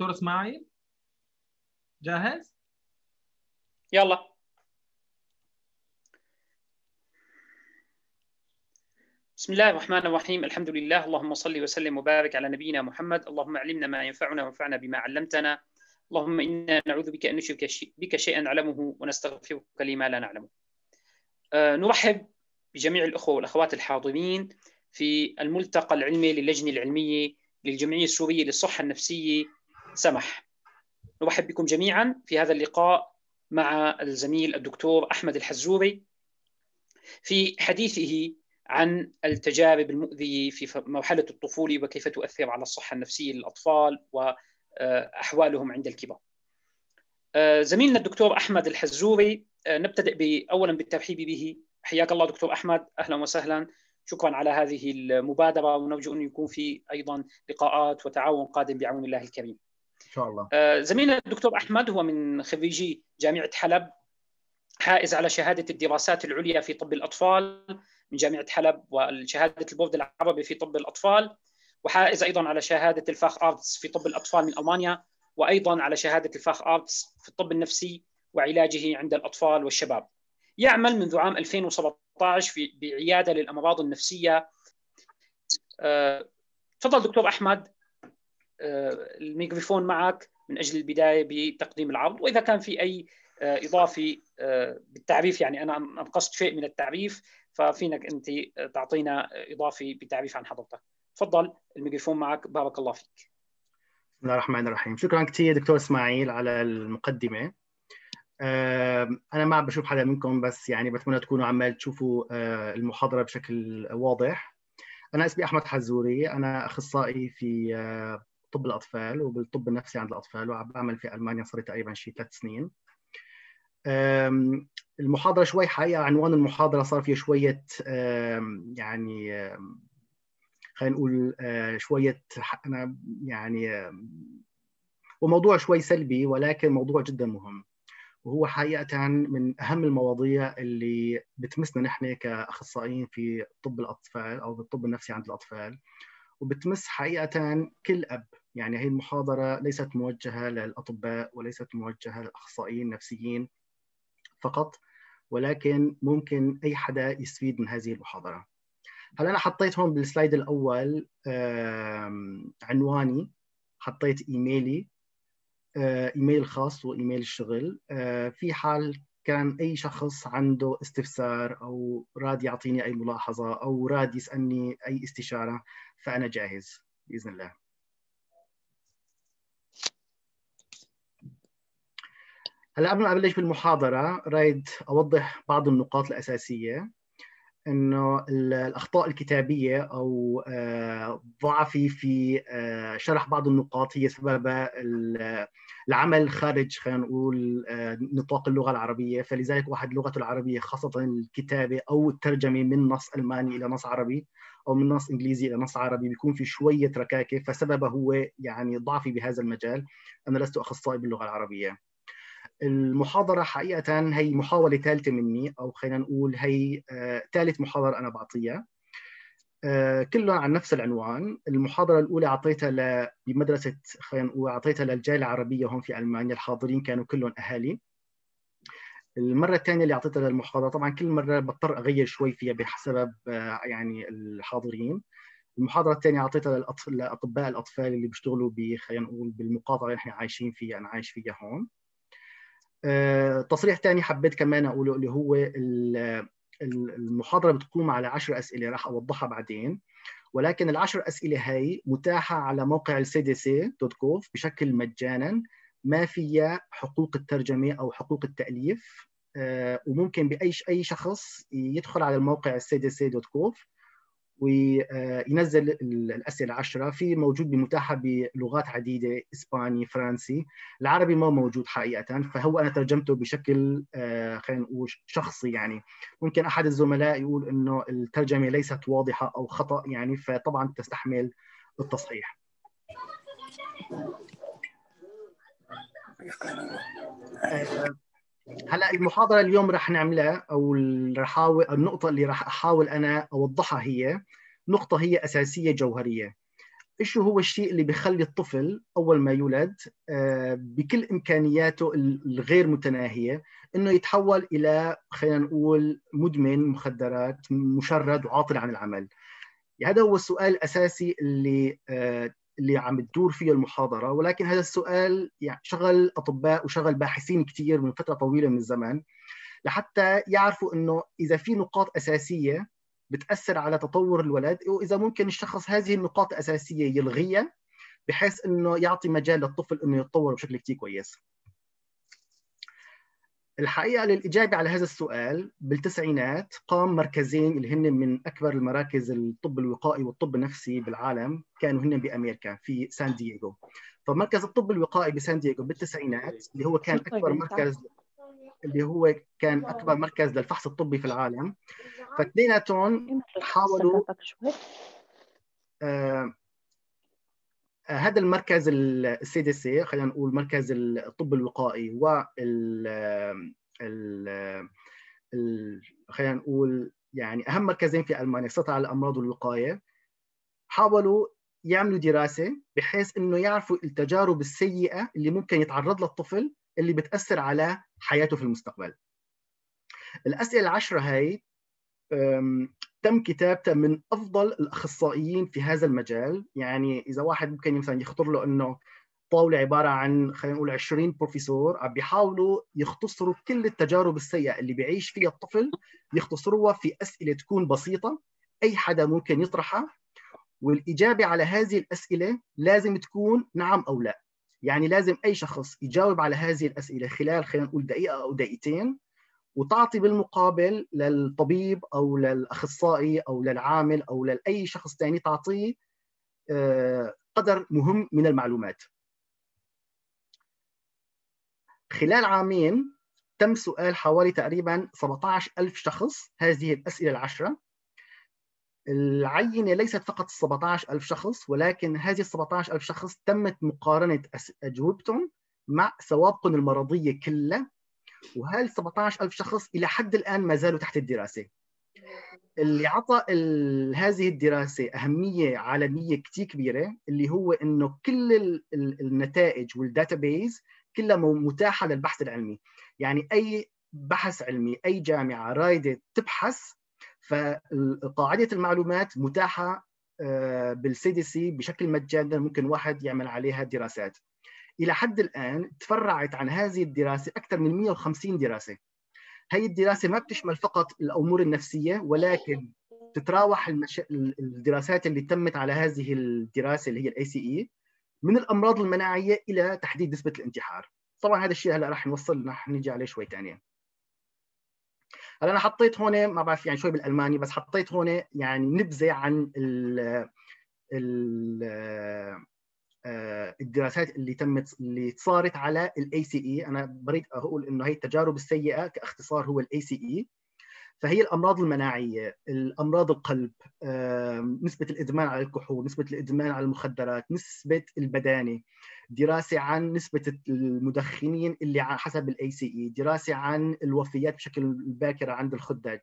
دكتور اسماعيل؟ جاهز؟ يلا. بسم الله الرحمن الرحيم. الحمد لله. اللهم صل وسلم وبارك على نبينا محمد. اللهم علمنا ما ينفعنا وانفعنا بما علمتنا. اللهم إنا نعوذ بك أن نشرك بك شيئا نعلمه ونستغفرك لما لا نعلمه. أه نرحب بجميع الأخوة والأخوات الحاضرين في الملتقى العلمي للجنة العلمية للجمعية السورية للصحة النفسية سمح. نرحب بكم جميعا في هذا اللقاء مع الزميل الدكتور أحمد الحزوري في حديثه عن التجارب المؤذية في مرحلة الطفولة وكيف تؤثر على الصحة النفسية للأطفال وأحوالهم عند الكبر زميلنا الدكتور أحمد الحزوري نبتدئ أولا بالترحيب به. حياك الله دكتور أحمد. أهلا وسهلا. شكرا على هذه المبادرة ونرجو أن يكون في أيضا لقاءات وتعاون قادم بعون الله الكريم. إن شاء الله. زميلنا الدكتور أحمد هو من خريجي جامعة حلب حائز على شهادة الدراسات العليا في طب الأطفال من جامعة حلب وشهادة البورد العربي في طب الأطفال وحائز أيضا على شهادة ال Facharzt في طب الأطفال من ألمانيا وأيضا على شهادة ال Facharzt في الطب النفسي وعلاجه عند الأطفال والشباب. يعمل منذ عام 2017 في بعيادة للأمراض النفسية. تفضل دكتور أحمد. الميكروفون معك من أجل البداية بتقديم العرض وإذا كان في أي إضافي بالتعريف يعني أنا أنقصت شيء من التعريف ففينك أنت تعطينا إضافي بتعريف عن حضرتك. تفضل الميكروفون معك بارك الله فيك. بسم الله الرحمن الرحيم. شكرا كثير دكتور إسماعيل على المقدمة. أنا ما بشوف حدا منكم بس يعني بتمنى تكونوا عمال تشوفوا المحاضرة بشكل واضح. أنا اسمي أحمد حزوري أنا أخصائي في طب الأطفال وبالطب النفسي عند الأطفال وعم بعمل في ألمانيا صار تقريبا شيء ثلاث سنين. المحاضرة شوي حقيقه عنوان المحاضرة صار فيه شوية يعني خلينا نقول شوية أنا يعني وموضوع شوي سلبي ولكن موضوع جدا مهم. وهو حقيقه من أهم المواضيع اللي بتمسنا نحن كأخصائيين في طب الأطفال أو بالطب النفسي عند الأطفال وبتمس حقيقه كل أب. يعني هي المحاضرة ليست موجهة للأطباء وليست موجهة للأخصائيين النفسيين فقط ولكن ممكن أي حدا يستفيد من هذه المحاضرة. هلا أنا حطيت هون بالسلايد الأول عنواني حطيت إيميلي إيميل خاص وإيميل الشغل في حال كان أي شخص عنده استفسار أو راد يعطيني أي ملاحظة أو راد يسألني أي استشارة فأنا جاهز بإذن الله. هلا قبل ما أبلش بالمحاضرة رايد أوضح بعض النقاط الأساسية. إنه الأخطاء الكتابية أو ضعفي في شرح بعض النقاط هي سببها العمل خارج خلينا نقول نطاق اللغة العربية. فلذلك واحد لغته العربية خاصة الكتابة أو الترجمة من نص ألماني إلى نص عربي أو من نص إنجليزي إلى نص عربي بيكون في شوية ركاكة. فسببه هو يعني ضعفي بهذا المجال. أنا لست أخصائي باللغة العربية. المحاضرة حقيقة هي محاولة ثالثة مني أو خلينا نقول هي آه ثالث محاضرة أنا بعطيها. آه كلهم عن نفس العنوان. المحاضرة الأولى أعطيتها ل... بمدرسة خلينا نقول أعطيتها للجالية العربية هون في ألمانيا الحاضرين كانوا كلهم أهالي. المرة الثانية اللي أعطيتها للمحاضرة طبعا كل مرة بضطر أغير شوي فيها بحسب آه يعني الحاضرين. المحاضرة الثانية أعطيتها للأطف... لأطباء الأطفال اللي بيشتغلوا خلينا نقول بالمقاطعة اللي إحنا عايشين فيها أنا عايش فيها هون. تصريح ثاني حبيت كمان أقوله اللي هو المحاضرة بتقوم على 10 أسئلة راح أوضحها بعدين. ولكن العشر أسئلة هاي متاحة على موقع ال CDC dot gov بشكل مجانا. ما فيها حقوق الترجمة أو حقوق التأليف. آه، وممكن بأي أي شخص يدخل على الموقع ال CDC dot gov وينزل الأسئلة العشرة. في موجود بمتاحة بلغات عديدة إسباني فرنسي. العربي ما موجود حقيقة فهو أنا ترجمته بشكل خلينا نقول شخصي يعني. ممكن أحد الزملاء يقول إنه الترجمة ليست واضحة أو خطأ يعني فطبعا تستحمل التصحيح. هلا المحاضرة اليوم رح نعملها أو رح النقطة اللي رح أحاول أنا أوضحها هي نقطة هي أساسية جوهرية. إيش هو الشيء اللي بيخلي الطفل أول ما يولد آه، بكل إمكانياته الغير متناهية إنه يتحول إلى خلينا نقول مدمن مخدرات مشرد وعاطل عن العمل؟ هذا هو السؤال الأساسي اللي آه، اللي عم تدور فيه المحاضرة ولكن هذا السؤال يعني شغل أطباء وشغل باحثين كثير من فترة طويلة من الزمان لحتى يعرفوا إنه إذا في نقاط أساسية بتأثر على تطور الولد وإذا ممكن الشخص هذه النقاط الأساسية يلغيها بحيث إنه يعطي مجال للطفل إنه يتطور بشكل كثير كويس. الحقيقة للإجابة على هذا السؤال بالتسعينات قام مركزين اللي هن من أكبر المراكز الطب الوقائي والطب النفسي بالعالم كانوا هن بأمريكا في سان دييغو. فمركز الطب الوقائي بسان دييغو بالتسعينات اللي هو كان أكبر مركز اللي هو كان أكبر مركز للفحص الطبي في العالم. فاثنيناتهم حاولوا آه هذا المركز السي دي سي خلينا نقول مركز الطب الوقائي و خلينا نقول يعني أهم مركزين في ألمانيا السيطره على الأمراض والوقايه حاولوا يعملوا دراسة بحيث إنه يعرفوا التجارب السيئة اللي ممكن يتعرض لها الطفل اللي بتأثر على حياته في المستقبل. الأسئلة العشرة هاي تم كتابتها من أفضل الأخصائيين في هذا المجال، يعني إذا واحد ممكن مثلا يخطر له إنه طاولة عبارة عن خلينا نقول 20 بروفيسور عم بيحاولوا يختصروا كل التجارب السيئة اللي بيعيش فيها الطفل يختصروها في أسئلة تكون بسيطة أي حدا ممكن يطرحها. والإجابة على هذه الأسئلة لازم تكون نعم أو لا. يعني لازم أي شخص يجاوب على هذه الأسئلة خلال خلينا نقول دقيقة أو دقيقتين. وتعطي بالمقابل للطبيب أو للأخصائي أو للعامل أو لأي شخص ثاني تعطيه آه، قدر مهم من المعلومات. خلال عامين تم سؤال حوالي تقريبا 17000 شخص هذه الأسئلة العشرة العينة ليست فقط 17000 شخص ولكن هذه ال 17000 شخص تمت مقارنة أجوبتهم مع سوابقهم المرضية كلها وهال 17000 شخص إلى حد الآن ما زالوا تحت الدراسة؟ اللي عطى هذه الدراسة أهمية عالمية كثير كبيرة اللي هو إنه كل النتائج والداتابيز كلها متاحة للبحث العلمي. يعني أي بحث علمي أي جامعة رايدة تبحث فقاعدة المعلومات متاحة بال CDC بشكل مجاني ممكن واحد يعمل عليها دراسات. إلى حد الآن تفرعت عن هذه الدراسة أكثر من 150 دراسة. هي الدراسة ما بتشمل فقط الأمور النفسية ولكن تتراوح المش... الدراسات اللي تمت على هذه الدراسة اللي هي ال ACE من الأمراض المناعية إلى تحديد نسبة الانتحار. طبعا هذا الشيء هلا راح نوصل رح نيجي عليه شوي ثانية هلا أنا حطيت هون ما بعرف يعني شوي بالألماني بس حطيت هون يعني نبذة عن ال ال الدراسات اللي تمت اللي صارت على ال ACE أنا بريد أقول إنه هي التجارب السيئة كاختصار هو ال ACE فهي الأمراض المناعية، الأمراض القلب، نسبة الإدمان على الكحول، نسبة الإدمان على المخدرات، نسبة البدانه، دراسة عن نسبة المدخنين اللي حسب ال ACE، دراسة عن الوفيات بشكل باكره عند الخداج.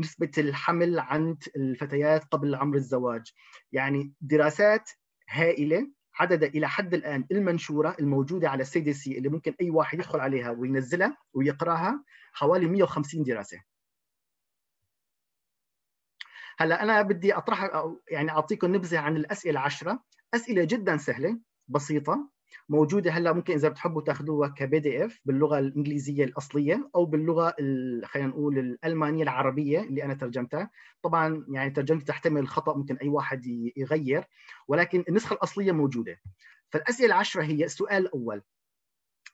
نسبة الحمل عند الفتيات قبل عمر الزواج، يعني دراسات هائلة عدد إلى حد الآن المنشورة الموجودة على ال CDC اللي ممكن أي واحد يدخل عليها وينزلها ويقرأها حوالي 150 دراسة. هلا أنا بدي أطرح أو يعني أعطيكم نبذة عن الأسئلة العشره أسئلة جدا سهلة بسيطة. موجودة هلأ ممكن إذا بتحبوا تاخذوها ك PDF باللغة الإنجليزية الأصلية أو باللغة خلينا نقول الألمانية العربية اللي أنا ترجمتها. طبعا يعني ترجمتي تحتمل الخطأ ممكن أي واحد يغير ولكن النسخة الأصلية موجودة. فالأسئلة العشرة هي السؤال الأول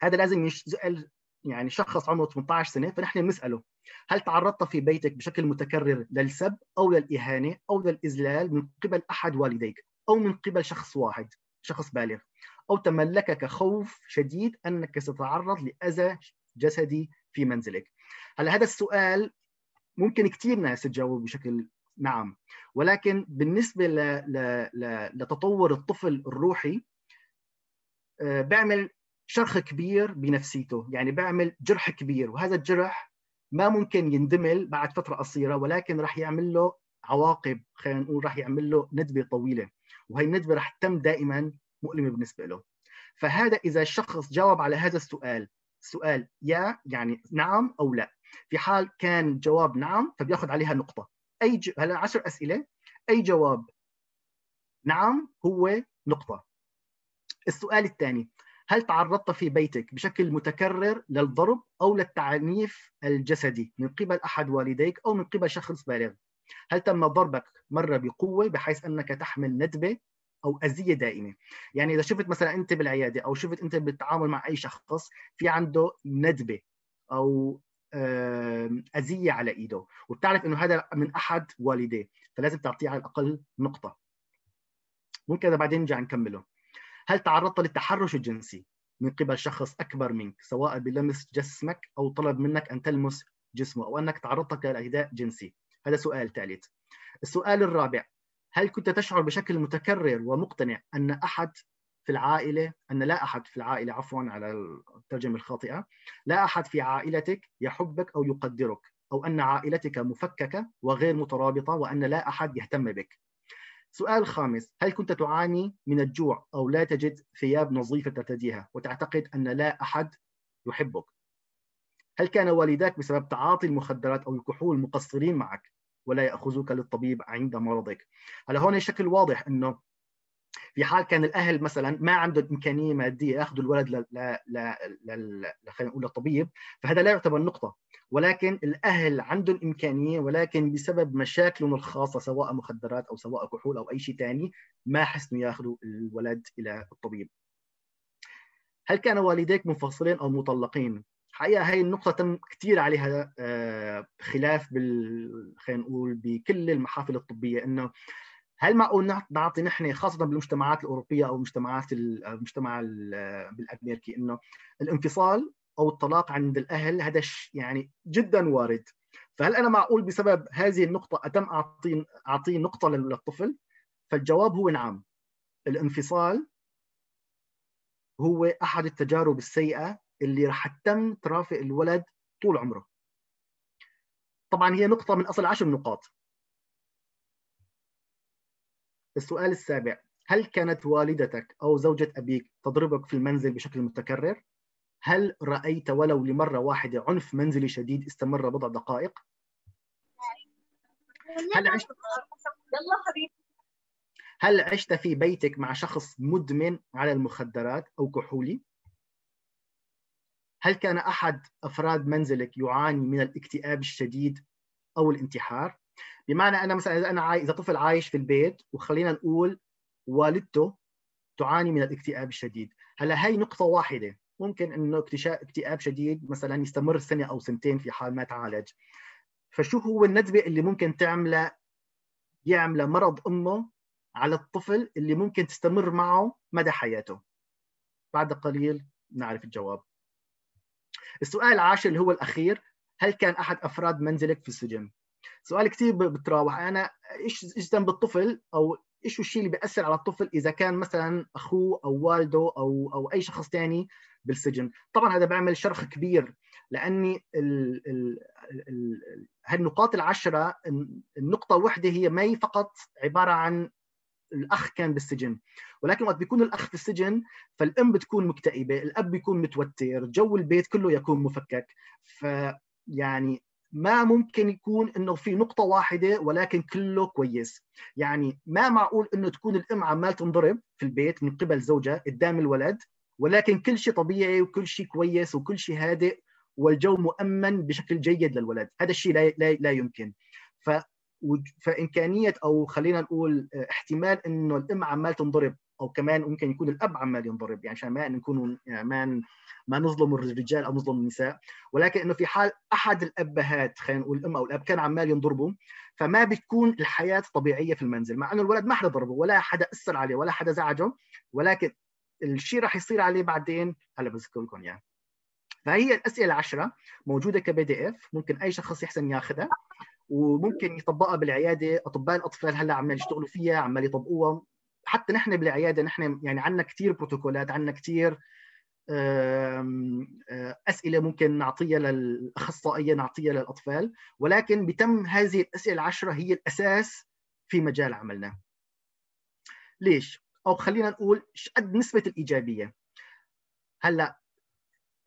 هذا لازم يسال يعني شخص عمره 18 سنة فنحن بنسأله هل تعرضت في بيتك بشكل متكرر للسب أو للإهانة أو للإذلال من قبل أحد والديك أو من قبل شخص واحد شخص بالغ؟ أو تملكك خوف شديد أنك ستتعرض لأذى جسدي في منزلك. هلا هذا السؤال ممكن كثير ناس تجاوب بشكل نعم ولكن بالنسبة ل... ل... ل... لتطور الطفل الروحي آه، بيعمل شرخ كبير بنفسيته يعني بيعمل جرح كبير وهذا الجرح ما ممكن يندمل بعد فترة قصيرة ولكن راح يعمل له عواقب خلينا نقول راح يعمل له ندبة طويلة وهي الندبة راح تتم دائما مؤلمة بالنسبة له. فهذا إذا الشخص جاوب على هذا السؤال سؤال يا يعني نعم أو لا. في حال كان جواب نعم فبياخذ عليها نقطة. أي ج... هلا 10 أسئلة؟ أي جواب نعم هو نقطة. السؤال الثاني هل تعرضت في بيتك بشكل متكرر للضرب أو للتعنيف الجسدي من قبل أحد والديك أو من قبل شخص بالغ؟ هل تم ضربك مرة بقوة بحيث أنك تحمل ندبة؟ أو أذية دائمة. يعني إذا شفت مثلا أنت بالعيادة أو شفت أنت بالتعامل مع أي شخص في عنده ندبة أو أذية على إيده وبتعرف إنه هذا من أحد والديه فلازم تعطيه على الأقل نقطة. ممكن بعدين نرجع نكمله. هل تعرضت للتحرش الجنسي من قبل شخص أكبر منك سواء بلمس جسمك أو طلب منك أن تلمس جسمه أو أنك تعرضت لاعتداء جنسي؟ هذا سؤال ثالث. السؤال الرابع. هل كنت تشعر بشكل متكرر ومقتنع أن أحد في العائلة أن لا أحد في العائلة عفوا على الترجمة الخاطئة لا أحد في عائلتك يحبك أو يقدرك أو أن عائلتك مفككة وغير مترابطة وأن لا أحد يهتم بك؟ سؤال خامس هل كنت تعاني من الجوع أو لا تجد ثياب نظيفة ترتديها وتعتقد أن لا أحد يحبك؟ هل كان والداك بسبب تعاطي المخدرات أو الكحول مقصرين معك؟ ولا يأخذوك للطبيب عند مرضك. هلا هون شكل واضح إنه في حال كان الأهل مثلا ما عندهم إمكانية مادية يأخذوا الولد ل ل خلينا نقول للطبيب فهذا لا يعتبر نقطة. ولكن الأهل عندهم إمكانية ولكن بسبب مشاكلهم الخاصة سواء مخدرات أو سواء كحول أو أي شيء ثاني ما حسنوا يأخذوا الولد إلى الطبيب. هل كان والديك منفصلين أو مطلقين؟ حقيقة هاي النقطة تم كثير عليها آه، خلاف بال خلينا نقول بكل المحافل الطبية إنه هل معقول نعطي نحن خاصة بالمجتمعات الأوروبية أو المجتمعات المجتمع بالأمريكي إنه الانفصال أو الطلاق عند الأهل هذا يعني جدا وارد. فهل أنا معقول بسبب هذه النقطة أتم اعطي اعطيه نقطة للطفل؟ فالجواب هو نعم. الانفصال هو أحد التجارب السيئة اللي راح تتم ترافق الولد طول عمره طبعا هي نقطة من أصل عشر نقاط السؤال السابع هل كانت والدتك أو زوجة أبيك تضربك في المنزل بشكل متكرر؟ هل رأيت ولو لمرة واحدة عنف منزلي شديد استمر بضع دقائق؟ هل عشت هل عشت في بيتك مع شخص مدمن على المخدرات أو كحولي؟ هل كان أحد أفراد منزلك يعاني من الاكتئاب الشديد أو الانتحار؟ بمعنى أنا مثلا إذا أنا عاي... إذا طفل عايش في البيت وخلينا نقول والدته تعاني من الاكتئاب الشديد. هلأ هي نقطة واحدة. ممكن إنه اكتشاف اكتئاب شديد مثلا يستمر سنة أو سنتين في حال ما تعالج. فشو هو الندبة اللي ممكن تعمله يعمل مرض أمه على الطفل اللي ممكن تستمر معه مدى حياته. بعد قليل نعرف الجواب. السؤال العاشر اللي هو الأخير هل كان أحد أفراد منزلك في السجن؟ سؤال كثير بتراوح. أنا إيش إيش ذنب الطفل؟ أو إيش الشيء اللي بيأثر على الطفل إذا كان مثلا أخوه أو والده أو أو أي شخص ثاني بالسجن؟ طبعا هذا بيعمل شرخ كبير لأني ال ال ال هالنقاط العشرة النقطة الوحده هي ما هي فقط عبارة عن الأخ كان بالسجن. ولكن وقت بيكون الأخ في السجن فالأم بتكون مكتئبة الأب بيكون متوتر جو البيت كله يكون مفكك. ف يعني ما ممكن يكون إنه في نقطة واحدة ولكن كله كويس، يعني ما معقول إنه تكون الأم عمال تنضرب في البيت من قبل زوجها قدام الولد ولكن كل شيء طبيعي وكل شيء كويس وكل شيء هادئ والجو مؤمن بشكل جيد للولد، هذا الشيء لا لا, لا يمكن. ف فإمكانية أو خلينا نقول احتمال إنه الأم عمال تنضرب أو كمان ممكن يكون الأب عمال ينضرب يعني عشان ما نكون يعني ما ما نظلم الرجال أو نظلم النساء ولكن إنه في حال أحد الأبهات خلينا نقول الأم أو الأب كان عمال ينضربوا فما بتكون الحياة طبيعية في المنزل مع إنه الولد ما حدا ضربه ولا حدا أثر عليه ولا حدا زعجه ولكن الشيء راح يصير عليه بعدين هلا بذكر لكم إياه يعني. فهي الأسئلة العشره موجودة كبي دي إف ممكن أي شخص يحسن ياخذها وممكن يطبقها بالعيادة أطباء الأطفال هلأ عمال يشتغلوا فيها عمال يطبقوها. حتى نحن بالعيادة نحن يعني عندنا كثير بروتوكولات عندنا كثير أسئلة ممكن نعطيها للأخصائية نعطيها للأطفال. ولكن بتم هذه الأسئلة العشرة هي الأساس في مجال عملنا. ليش؟ أو خلينا نقول قد نسبة الإيجابية. هلأ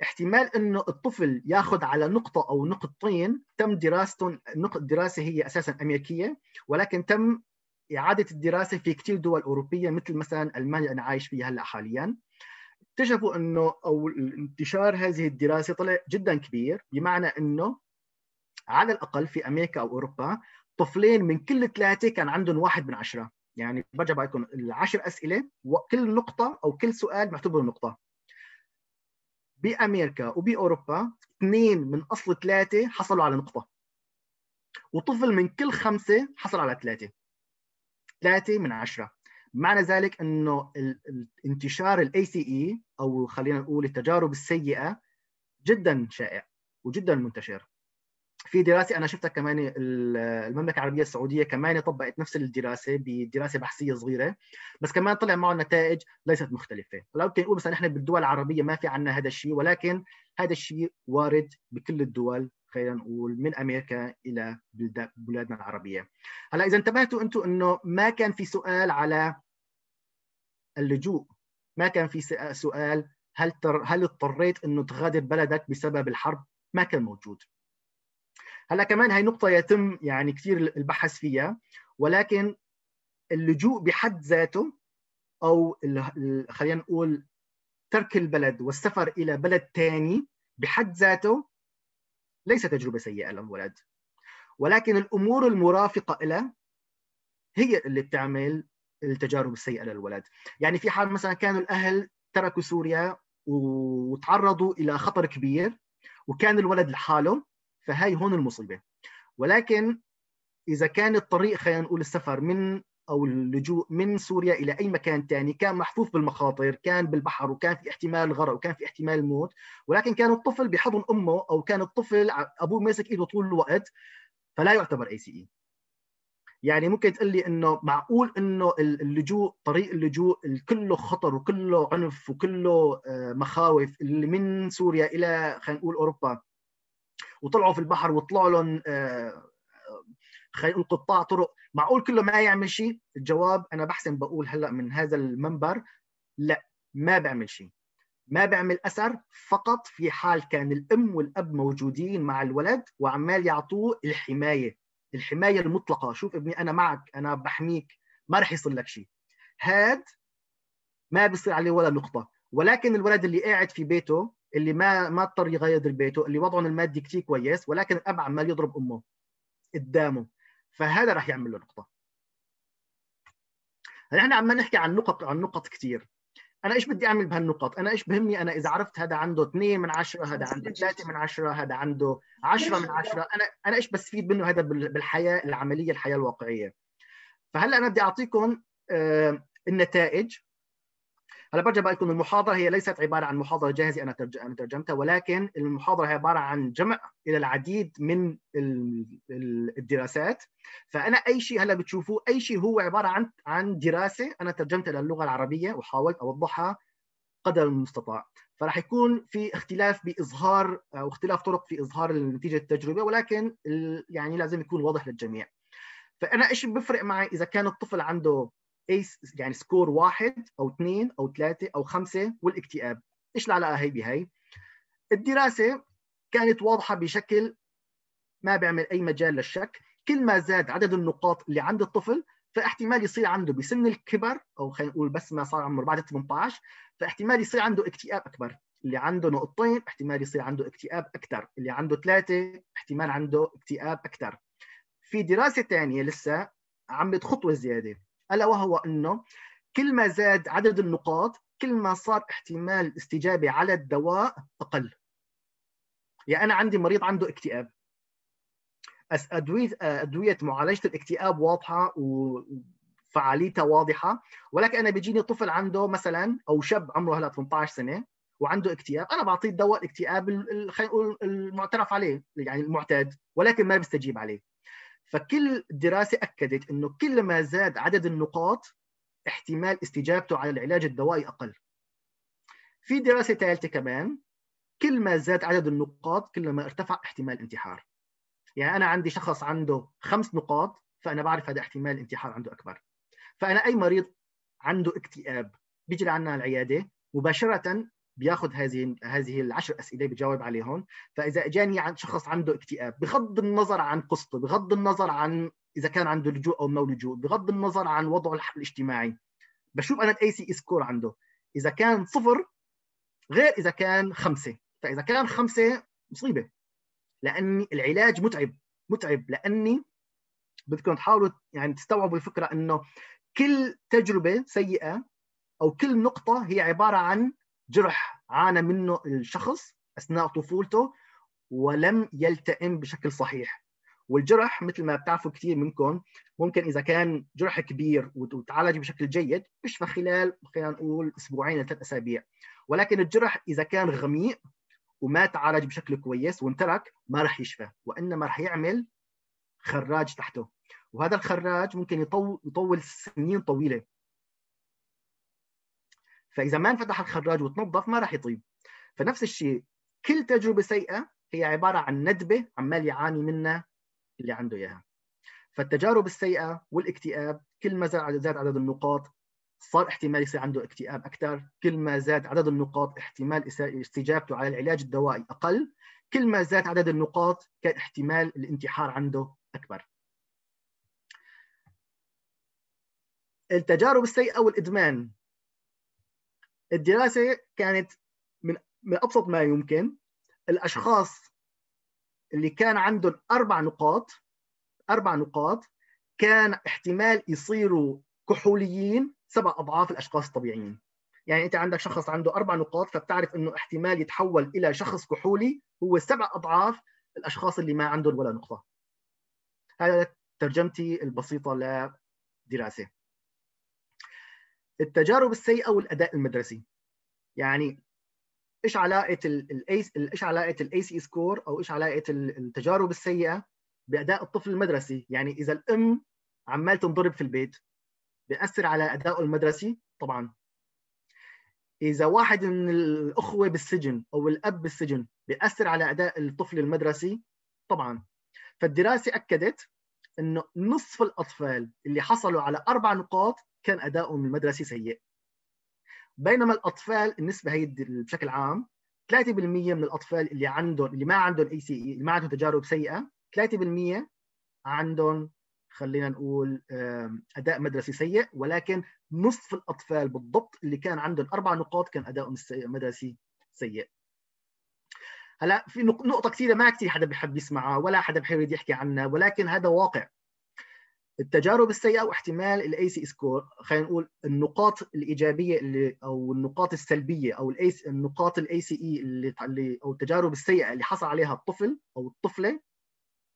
احتمال إنه الطفل ياخذ على نقطة أو نقطتين تم دراسته الدراسه هي أساسا أمريكية ولكن تم إعادة الدراسة في كثير دول أوروبية مثل مثلا ألمانيا أنا عايش فيها هلأ حاليا. اكتشفوا إنه أو انتشار هذه الدراسة طلع جدا كبير بمعنى إنه على الأقل في أمريكا أو أوروبا طفلين من كل ثلاثة كان عندهم واحد من عشرة. يعني برجع بقول العشر أسئلة وكل نقطة أو كل سؤال معتبر نقطة. بأمريكا وبأوروبا اثنين من أصل ثلاثة حصلوا على نقطة. وطفل من كل خمسة حصل على ثلاثة. ثلاثة من عشرة. معنى ذلك إنه انتشار ال ACE أو خلينا نقول التجارب السيئة جدا شائع وجدا منتشر. في دراسة أنا شفتها كمان المملكة العربية السعودية كمان طبقت نفس الدراسة بدراسة بحثية صغيرة بس كمان طلع معه نتائج ليست مختلفة. كان نقول مثلا نحن بالدول العربية ما في عندنا هذا الشيء ولكن هذا الشيء وارد بكل الدول خلينا نقول من أمريكا إلى بلادنا العربية. هلأ إذا انتبهتوا أنتم إنه ما كان في سؤال على اللجوء ما كان في سؤال هل تر هل اضطريت إنه تغادر بلدك بسبب الحرب؟ ما كان موجود. هلا كمان هي نقطة يتم يعني كثير البحث فيها ولكن اللجوء بحد ذاته أو خلينا نقول ترك البلد والسفر إلى بلد ثاني بحد ذاته ليس تجربة سيئة للولد. ولكن الأمور المرافقة لها هي اللي بتعمل التجارب السيئة للولد. يعني في حال مثلا كانوا الأهل تركوا سوريا وتعرضوا إلى خطر كبير وكان الولد لحاله فهي هون المصيبة. ولكن إذا كان الطريق خلينا نقول السفر من أو اللجوء من سوريا إلى أي مكان ثاني كان محفوف بالمخاطر كان بالبحر وكان في احتمال الغرق وكان في احتمال الموت ولكن كان الطفل بحضن أمه أو كان الطفل أبوه ماسك إيده طول الوقت فلا يعتبر أي سي إي. يعني ممكن تقول لي إنه معقول إنه اللجوء طريق اللجوء كله خطر وكله عنف وكله آه، مخاوف اللي من سوريا إلى خلينا نقول أوروبا وطلعوا في البحر وطلعوا لهم آه، خلينا نقول قطاع طرق. معقول كله ما يعمل شيء؟ الجواب أنا بحسن بقول هلأ من هذا المنبر لا ما بعمل شيء. ما بيعمل أثر فقط في حال كان الأم والأب موجودين مع الولد وعمال يعطوه الحماية. الحماية المطلقة. شوف ابني أنا معك أنا بحميك ما رح يصير لك شيء. هاد ما بيصير عليه ولا نقطة. ولكن الولد اللي قاعد في بيته اللي ما ما اضطر يغير بيته اللي وضعهم المادي كثير كويس ولكن الاب عمال يضرب أمه قدامه. فهذا راح يعمل له نقطة. نحن عمال نحكي عن نقط عن نقط كثير أنا إيش بدي أعمل بهالنقط؟ أنا إيش بهمني؟ أنا إذا عرفت هذا عنده 2 من 10 هذا عنده 3 من 10 هذا عنده 10 من 10 أنا أنا إيش بستفيد منه هذا بالحياة العملية الحياة الواقعية. فهلأ أنا بدي أعطيكم آه، النتائج. هلا برجع بقول لكم المحاضرة هي ليست عبارة عن محاضرة جاهزة أنا أنا ترجمتها ولكن المحاضرة هي عبارة عن جمع إلى العديد من الدراسات. فأنا أي شيء هلا بتشوفوه أي شيء هو عبارة عن عن دراسة أنا ترجمتها للغة العربية وحاولت أوضحها قدر المستطاع. فراح يكون في اختلاف بإظهار أو اختلاف طرق في إظهار نتيجة التجربة ولكن يعني لازم يكون واضح للجميع. فأنا إيش بفرق معي إذا كان الطفل عنده اي يعني سكور واحد أو اثنين أو ثلاثة أو خمسة والاكتئاب. إيش العلاقة هي بهي؟ الدراسة كانت واضحة بشكل ما بيعمل أي مجال للشك. كل ما زاد عدد النقاط اللي عند الطفل فاحتمال يصير عنده بسن الكبر أو خلينا نقول بس ما صار عمره بعد 18 فاحتمال يصير عنده اكتئاب أكبر. اللي عنده نقطتين احتمال يصير عنده اكتئاب أكثر اللي عنده ثلاثة احتمال عنده اكتئاب أكثر في دراسة ثانية لسه عملت خطوه زياده ألا وهو أنه كل ما زاد عدد النقاط كل ما صار احتمال الاستجابة على الدواء أقل. يعني أنا عندي مريض عنده اكتئاب. ادويه أدوية معالجة الاكتئاب واضحة وفعاليتها واضحة. ولكن أنا بيجيني طفل عنده مثلا أو شاب عمره هلا 18 سنة وعنده اكتئاب أنا بعطيه دواء الاكتئاب خلينا نقول المعترف عليه يعني المعتاد ولكن ما بيستجيب عليه. فكل دراسة أكدت إنه كل ما زاد عدد النقاط احتمال استجابته على العلاج الدوائي أقل. في دراسة ثالثة كمان كل ما زاد عدد النقاط كل ما ارتفع احتمال الانتحار يعني أنا عندي شخص عنده خمس نقاط فأنا بعرف هذا احتمال الانتحار عنده أكبر. فأنا أي مريض عنده اكتئاب بيجي لعنا العيادة مباشرة بياخذ هذه هذه العشر أسئلة بجاوب عليهم. فإذا إجاني عن شخص عنده اكتئاب بغض النظر عن قصته بغض النظر عن إذا كان عنده لجوء أو منو لجوء بغض النظر عن وضعه الاجتماعي بشوف أنا ال ACE score عنده. إذا كان صفر غير إذا كان خمسة. فإذا كان خمسة مصيبة. لأني العلاج متعب متعب. لأني بدكم تحاولوا يعني تستوعبوا الفكرة إنه كل تجربة سيئة أو كل نقطة هي عبارة عن جرح عانى منه الشخص أثناء طفولته ولم يلتئم بشكل صحيح. والجرح مثل ما بتعرفوا كثير منكم ممكن إذا كان جرح كبير وتعالج بشكل جيد بيشفى خلال خلينا نقول أسبوعين لثلاث أسابيع. ولكن الجرح إذا كان غميق وما تعالج بشكل كويس وانترك ما راح يشفى وإنما راح يعمل خراج تحته. وهذا الخراج ممكن يطول يطول سنين طويلة. فإذا ما انفتح الخراج وتنظف ما راح يطيب. فنفس الشيء كل تجربة سيئة هي عبارة عن ندبة عمال يعاني منها اللي عنده إياها. فالتجارب السيئة والاكتئاب كل ما زاد عدد النقاط صار احتمال يصير عنده اكتئاب أكثر كل ما زاد عدد النقاط احتمال استجابته على العلاج الدوائي أقل. كل ما زاد عدد النقاط كان احتمال الانتحار عنده أكبر. التجارب السيئة والإدمان. الدراسة كانت من من أبسط ما يمكن. الأشخاص اللي كان عندهم أربع نقاط أربع نقاط كان احتمال يصيروا كحوليين سبع أضعاف الأشخاص الطبيعيين. يعني أنت عندك شخص عنده أربع نقاط فبتعرف إنه احتمال يتحول إلى شخص كحولي هو سبع أضعاف الأشخاص اللي ما عندهم ولا نقطة. هذا ترجمتي البسيطة لدراسة. التجارب السيئة والأداء المدرسي. يعني إيش علاقة ال ACE إيش علاقة ال ACE score أو إيش علاقة التجارب السيئة بأداء الطفل المدرسي؟ يعني إذا الأم عمال تنضرب في البيت بيأثر على أدائه المدرسي؟ طبعا. إذا واحد من الأخوة بالسجن أو الأب بالسجن بيأثر على أداء الطفل المدرسي؟ طبعا. فالدراسة أكدت إنه نصف الأطفال اللي حصلوا على أربع نقاط كان ادائهم المدرسي سيء بينما الأطفال النسبة هي بشكل عام 3% من الأطفال اللي عندهم اللي ما عندهم اي سي اي اللي ما عندهم تجارب سيئة 3% عندهم خلينا نقول أداء مدرسي سيء ولكن نصف الأطفال بالضبط اللي كان عندهم أربع نقاط كان ادائهم المدرسي سيء. هلا في نقطة كثيرة ما كثير حدا بيحب يسمعها ولا حدا بيحب يحكي عنها ولكن هذا واقع. التجارب السيئة واحتمال ال ACE score خلينا نقول النقاط الإيجابية اللي أو النقاط السلبية أو الاي النقاط ال ACE اللي أو التجارب السيئة اللي حصل عليها الطفل أو الطفلة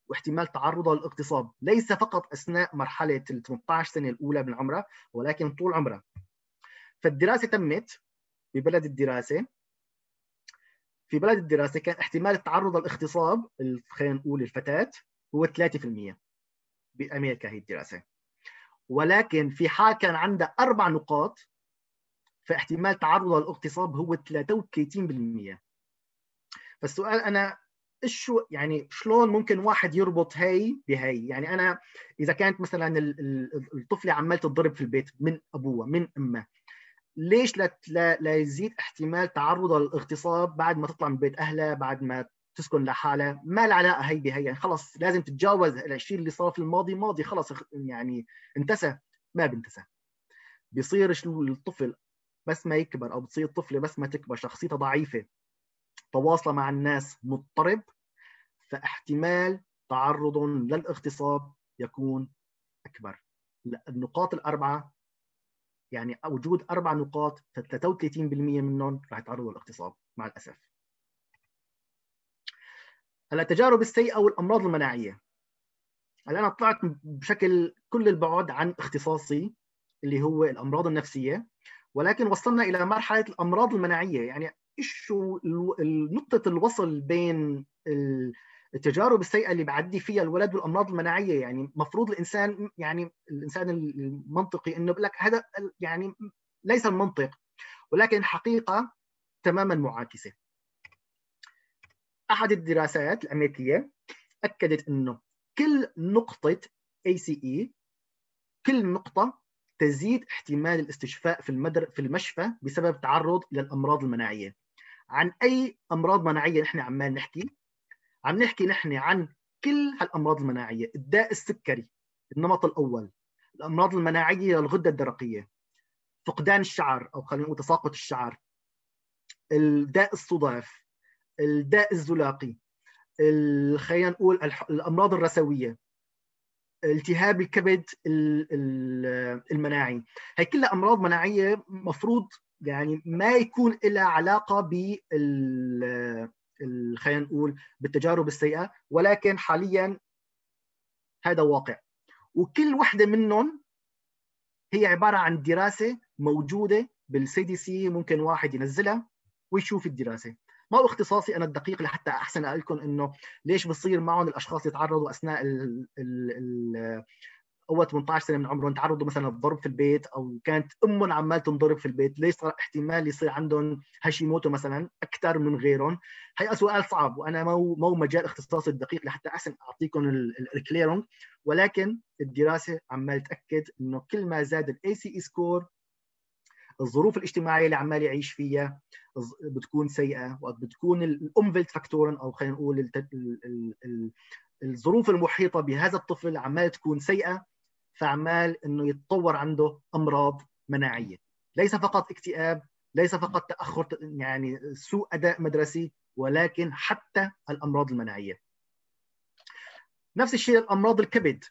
واحتمال تعرضها للاغتصاب. ليس فقط أثناء مرحلة ال 18 سنة الأولى من عمرها ولكن طول عمرها. فالدراسة تمت ببلد الدراسة. في بلد الدراسة كان احتمال التعرض للاغتصاب خلينا نقول الفتاة هو 3% بأمريكا هي الدراسة. ولكن في حال كان عندها أربع نقاط فاحتمال تعرضها للاغتصاب هو 33% فالسؤال أنا إيش يعني شلون ممكن واحد يربط هي بهي يعني أنا إذا كانت مثلا الطفلة عمال تضرب في البيت من أبوها من أمها ليش لا لا يزيد احتمال تعرضها للاغتصاب بعد ما تطلع من بيت اهلها بعد ما تسكن لحالها ما لها علاقه هي بهي يعني خلص لازم تتجاوز الشيء اللي صار في الماضي ماضي خلص يعني انتسى ما بنتسى بيصير الطفل بس ما يكبر أو بتصير الطفلة بس ما تكبر شخصيتها ضعيفة تواصله مع الناس مضطرب فاحتمال تعرضهم للاغتصاب يكون أكبر. النقاط الأربعة يعني وجود أربع نقاط ف 33% منهم راح يتعرضوا للاغتصاب مع الأسف. هلا التجارب السيئة والأمراض المناعية. هلا أنا طلعت بشكل كل البعد عن اختصاصي اللي هو الأمراض النفسية؟ ولكن وصلنا إلى مرحلة الأمراض المناعية يعني إيش نقطة الوصل بين التجارب السيئة اللي بعدي فيها الولد والأمراض المناعية يعني مفروض الإنسان يعني الإنسان المنطقي إنه بقول لك هذا يعني ليس المنطق ولكن الحقيقة تماما معاكسة. أحد الدراسات الأمريكية أكدت إنه كل نقطة اي كل نقطة تزيد احتمال الاستشفاء في المدر في المشفى بسبب تعرض إلى الامراض المناعية. عن أي أمراض مناعية نحن عمال نحكي؟ عم نحكي نحن عن كل هالأمراض المناعية الداء السكري النمط الأول الأمراض المناعية للغدة الدرقية فقدان الشعر أو خلينا نقول تساقط الشعر الداء الصداف الداء الزلاقي خلينا نقول الأمراض الرسوية التهاب الكبد المناعي. هي كلها أمراض مناعية مفروض يعني ما يكون لها علاقة بال خلينا نقول بالتجارب السيئة ولكن حاليا هذا واقع. وكل وحده منهم هي عبارة عن دراسة موجودة بال CDC ممكن واحد ينزلها ويشوف الدراسة. ما هو اختصاصي أنا الدقيق لحتى أحسن أقول لكم إنه ليش بصير معهم الأشخاص يتعرضوا أثناء ال ال ال اول 18 سنة من عمرهم تعرضوا مثلا للضرب في البيت أو كانت أمهم عمال تنضرب في البيت ليش صار احتمال يصير عندهم هاشيموتو مثلا أكثر من غيرهم؟ هي سؤال صعب وأنا مو مو مجال اختصاصي الدقيق لحتى أحسن أعطيكم ال Erklärung ولكن الدراسة عمال تأكد إنه كل ما زاد ال ACE score الظروف الاجتماعية اللي عمال يعيش فيها بتكون سيئة وقت بتكون ال Umweltfaktoren أو خلينا نقول الظروف المحيطة بهذا الطفل عمال تكون سيئة. فعمال إنه يتطور عنده أمراض مناعية. ليس فقط اكتئاب ليس فقط تأخر يعني سوء أداء مدرسي ولكن حتى الأمراض المناعية. نفس الشيء الأمراض الكبد.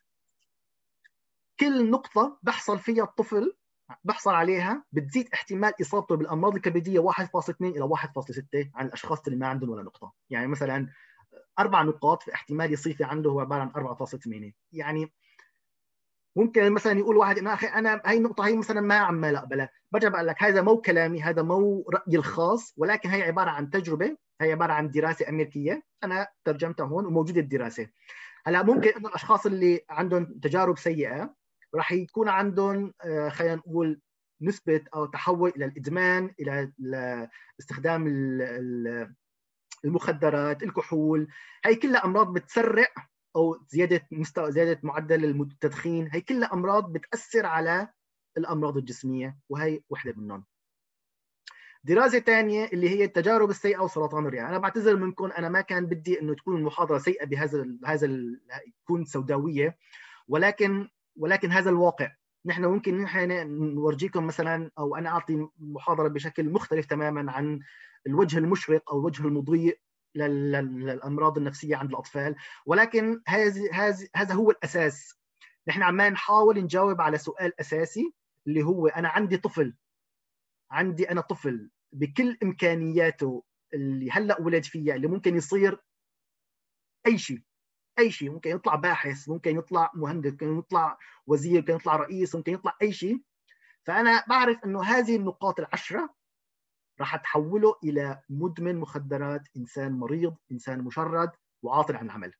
كل نقطة بحصل فيها الطفل بحصل عليها بتزيد احتمال إصابته بالأمراض الكبدية 1.2 إلى 1.6 عن الأشخاص اللي ما عندهم ولا نقطة. يعني مثلا أربع نقاط في احتمال يصير في عنده هو عبارة عن 4.8 يعني ممكن مثلا يقول واحد انه أخي أنا هي النقطة هي مثلا ما عمال اقبلها برجع بقول لك هذا مو كلامي هذا مو رأيي الخاص ولكن هي عبارة عن تجربة هي عبارة عن دراسة أمريكية. أنا ترجمتها هون وموجودة الدراسة. هلا ممكن انه الأشخاص اللي عندهم تجارب سيئة راح يكون عندهم آه، خلينا نقول نسبة أو تحول إلى الإدمان إلى استخدام المخدرات الكحول. هي كلها أمراض بتسرع أو زيادة مستوى زيادة معدل التدخين هي كلها أمراض بتأثر على الأمراض الجسمية وهي وحده منهم. دراسة ثانية اللي هي التجارب السيئة وسرطان الرئة. أنا بعتذر منكم أنا ما كان بدي إنه تكون المحاضرة سيئة بهذا هذا تكون سوداوية. ولكن ولكن هذا الواقع. نحن ممكن نحن نورجيكم مثلا أو أنا أعطي محاضرة بشكل مختلف تماما عن الوجه المشرق أو الوجه المضيء. للأمراض النفسية عند الأطفال. ولكن هذا هذا هو الأساس. نحن عمال نحاول نجاوب على سؤال أساسي اللي هو أنا عندي طفل. عندي أنا طفل بكل إمكانياته اللي هلأ ولد فيها اللي ممكن يصير أي شيء. أي شيء. ممكن يطلع باحث ممكن يطلع مهندس ممكن يطلع وزير ممكن يطلع رئيس ممكن يطلع أي شيء. فأنا بعرف إنه هذه النقاط العشرة راح تحوله إلى مدمن مخدرات إنسان مريض إنسان مشرد وعاطل عن العمل.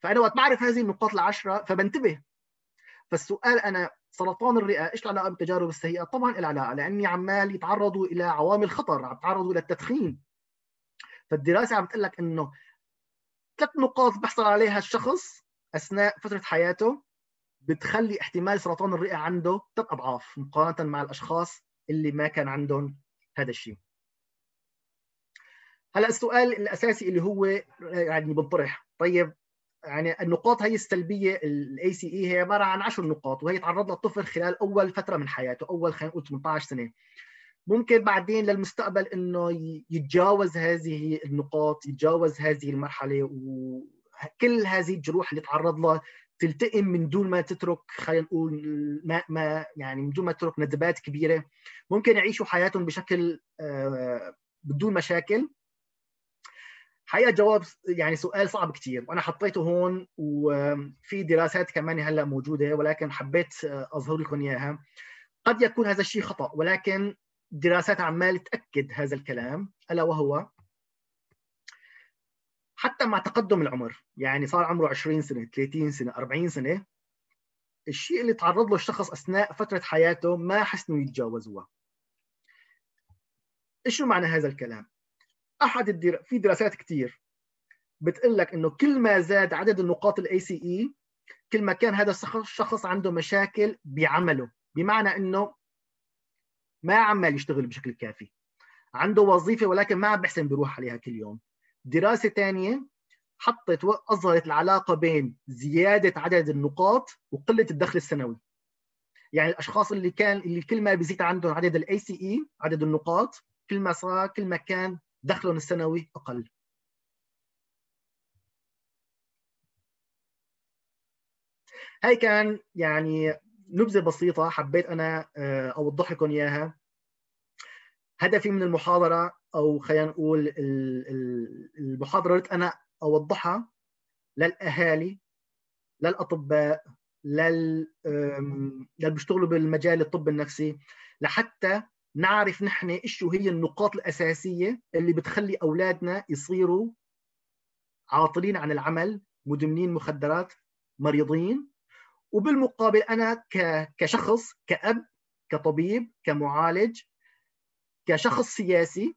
فأنا وقت بعرف هذه النقاط العشرة فبنتبه. فالسؤال أنا سرطان الرئة إيش العلاقة بالتجارب السيئة؟ طبعا العلاقه لأني عمال يتعرضوا إلى عوامل خطر عم يتعرضوا إلى التدخين. فالدراسة عم تقول لك إنه ثلاث نقاط بحصل عليها الشخص أثناء فترة حياته بتخلي احتمال سرطان الرئة عنده ثلاث أضعاف مقارنة مع الأشخاص اللي ما كان عندهم هذا الشيء. هلا السؤال الأساسي اللي هو يعني بنطرح. طيب يعني النقاط هي السلبية ال ACE هي عبارة عن 10 نقاط وهي تعرض لها الطفل خلال أول فترة من حياته أول خلينا نقول 18 سنة. ممكن بعدين للمستقبل إنه يتجاوز هذه النقاط يتجاوز هذه المرحلة وكل هذه الجروح اللي تعرض لها تلتئم من دون ما تترك خلينا نقول ما ما يعني من دون ما تترك ندبات كبيرة. ممكن يعيشوا حياتهم بشكل آه، بدون مشاكل. حقيقة جواب يعني سؤال صعب كثير وأنا حطيته هون وفي دراسات كمان هلأ موجودة ولكن حبيت أظهر لكم إياها. قد يكون هذا الشيء خطأ ولكن دراسات عمال تأكد هذا الكلام ألا وهو؟ حتى مع تقدم العمر. يعني صار عمره 20 سنة 30 سنة 40 سنة. الشيء اللي تعرض له الشخص أثناء فترة حياته ما حسنوا يتجاوزوها. إيش معنى هذا الكلام؟ أحد الدر... في دراسات كثير بتقول لك إنه كل ما زاد عدد النقاط ال ACE كل ما كان هذا الشخص عنده مشاكل بعمله. بمعنى إنه ما عمال يشتغل بشكل كافي. عنده وظيفة ولكن ما عم بحسن بيروح عليها كل يوم. دراسة ثانية حطت أظهرت العلاقة بين زيادة عدد النقاط وقلة الدخل السنوي. يعني الأشخاص اللي كان اللي كل ما بيزيد عندهم عدد ال ACE عدد النقاط كل ما صار كل ما كان دخلهم السنوي أقل. هاي كان يعني نبذة بسيطة حبيت أنا آه، اوضح لكم إياها. هدفي من المحاضرة أو خلينا نقول المحاضره أنا أوضحها للأهالي للأطباء لل اللي بيشتغلوا بالمجال الطب النفسي لحتى نعرف نحن إيش هي النقاط الأساسية اللي بتخلي أولادنا يصيروا عاطلين عن العمل مدمنين مخدرات مريضين. وبالمقابل أنا كشخص كأب كطبيب كمعالج كشخص سياسي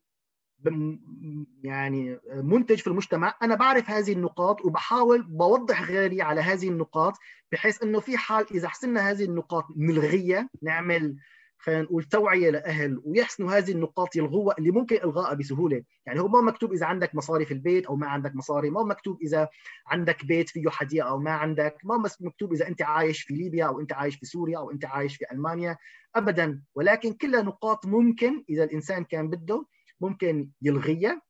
يعني منتج في المجتمع أنا بعرف هذه النقاط وبحاول بوضح غيري على هذه النقاط بحيث إنه في حال إذا حسنا هذه النقاط نلغيها نعمل خلينا نقول توعية لأهل ويحسنوا هذه النقاط يلغوها اللي ممكن الغائها بسهولة، يعني هو ما مكتوب إذا عندك مصاري في البيت أو ما عندك مصاري، ما مكتوب إذا عندك بيت فيه حديقة أو ما عندك، ما مكتوب إذا أنت عايش في ليبيا أو أنت عايش في سوريا أو أنت عايش في ألمانيا، ابدا، ولكن كلها نقاط ممكن إذا الإنسان كان بده ممكن يلغيها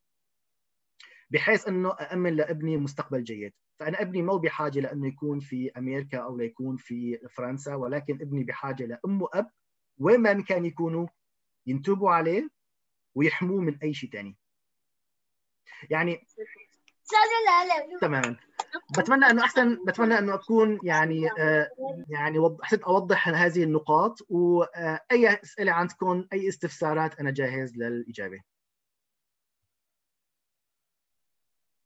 بحيث إنه أأمن لابني مستقبل جيد. فأنا ابني مو بحاجة لأنه يكون في أمريكا أو ليكون في فرنسا ولكن ابني بحاجة لأم وأب وين ما كان يكونوا ينتبهوا عليه ويحموه من أي شيء ثاني يعني تماما. بتمنى أنه أحسن بتمنى أنه أكون يعني آه يعني حسيت أوضح هذه النقاط وأي أسئلة عندكم أي استفسارات أنا جاهز للإجابة.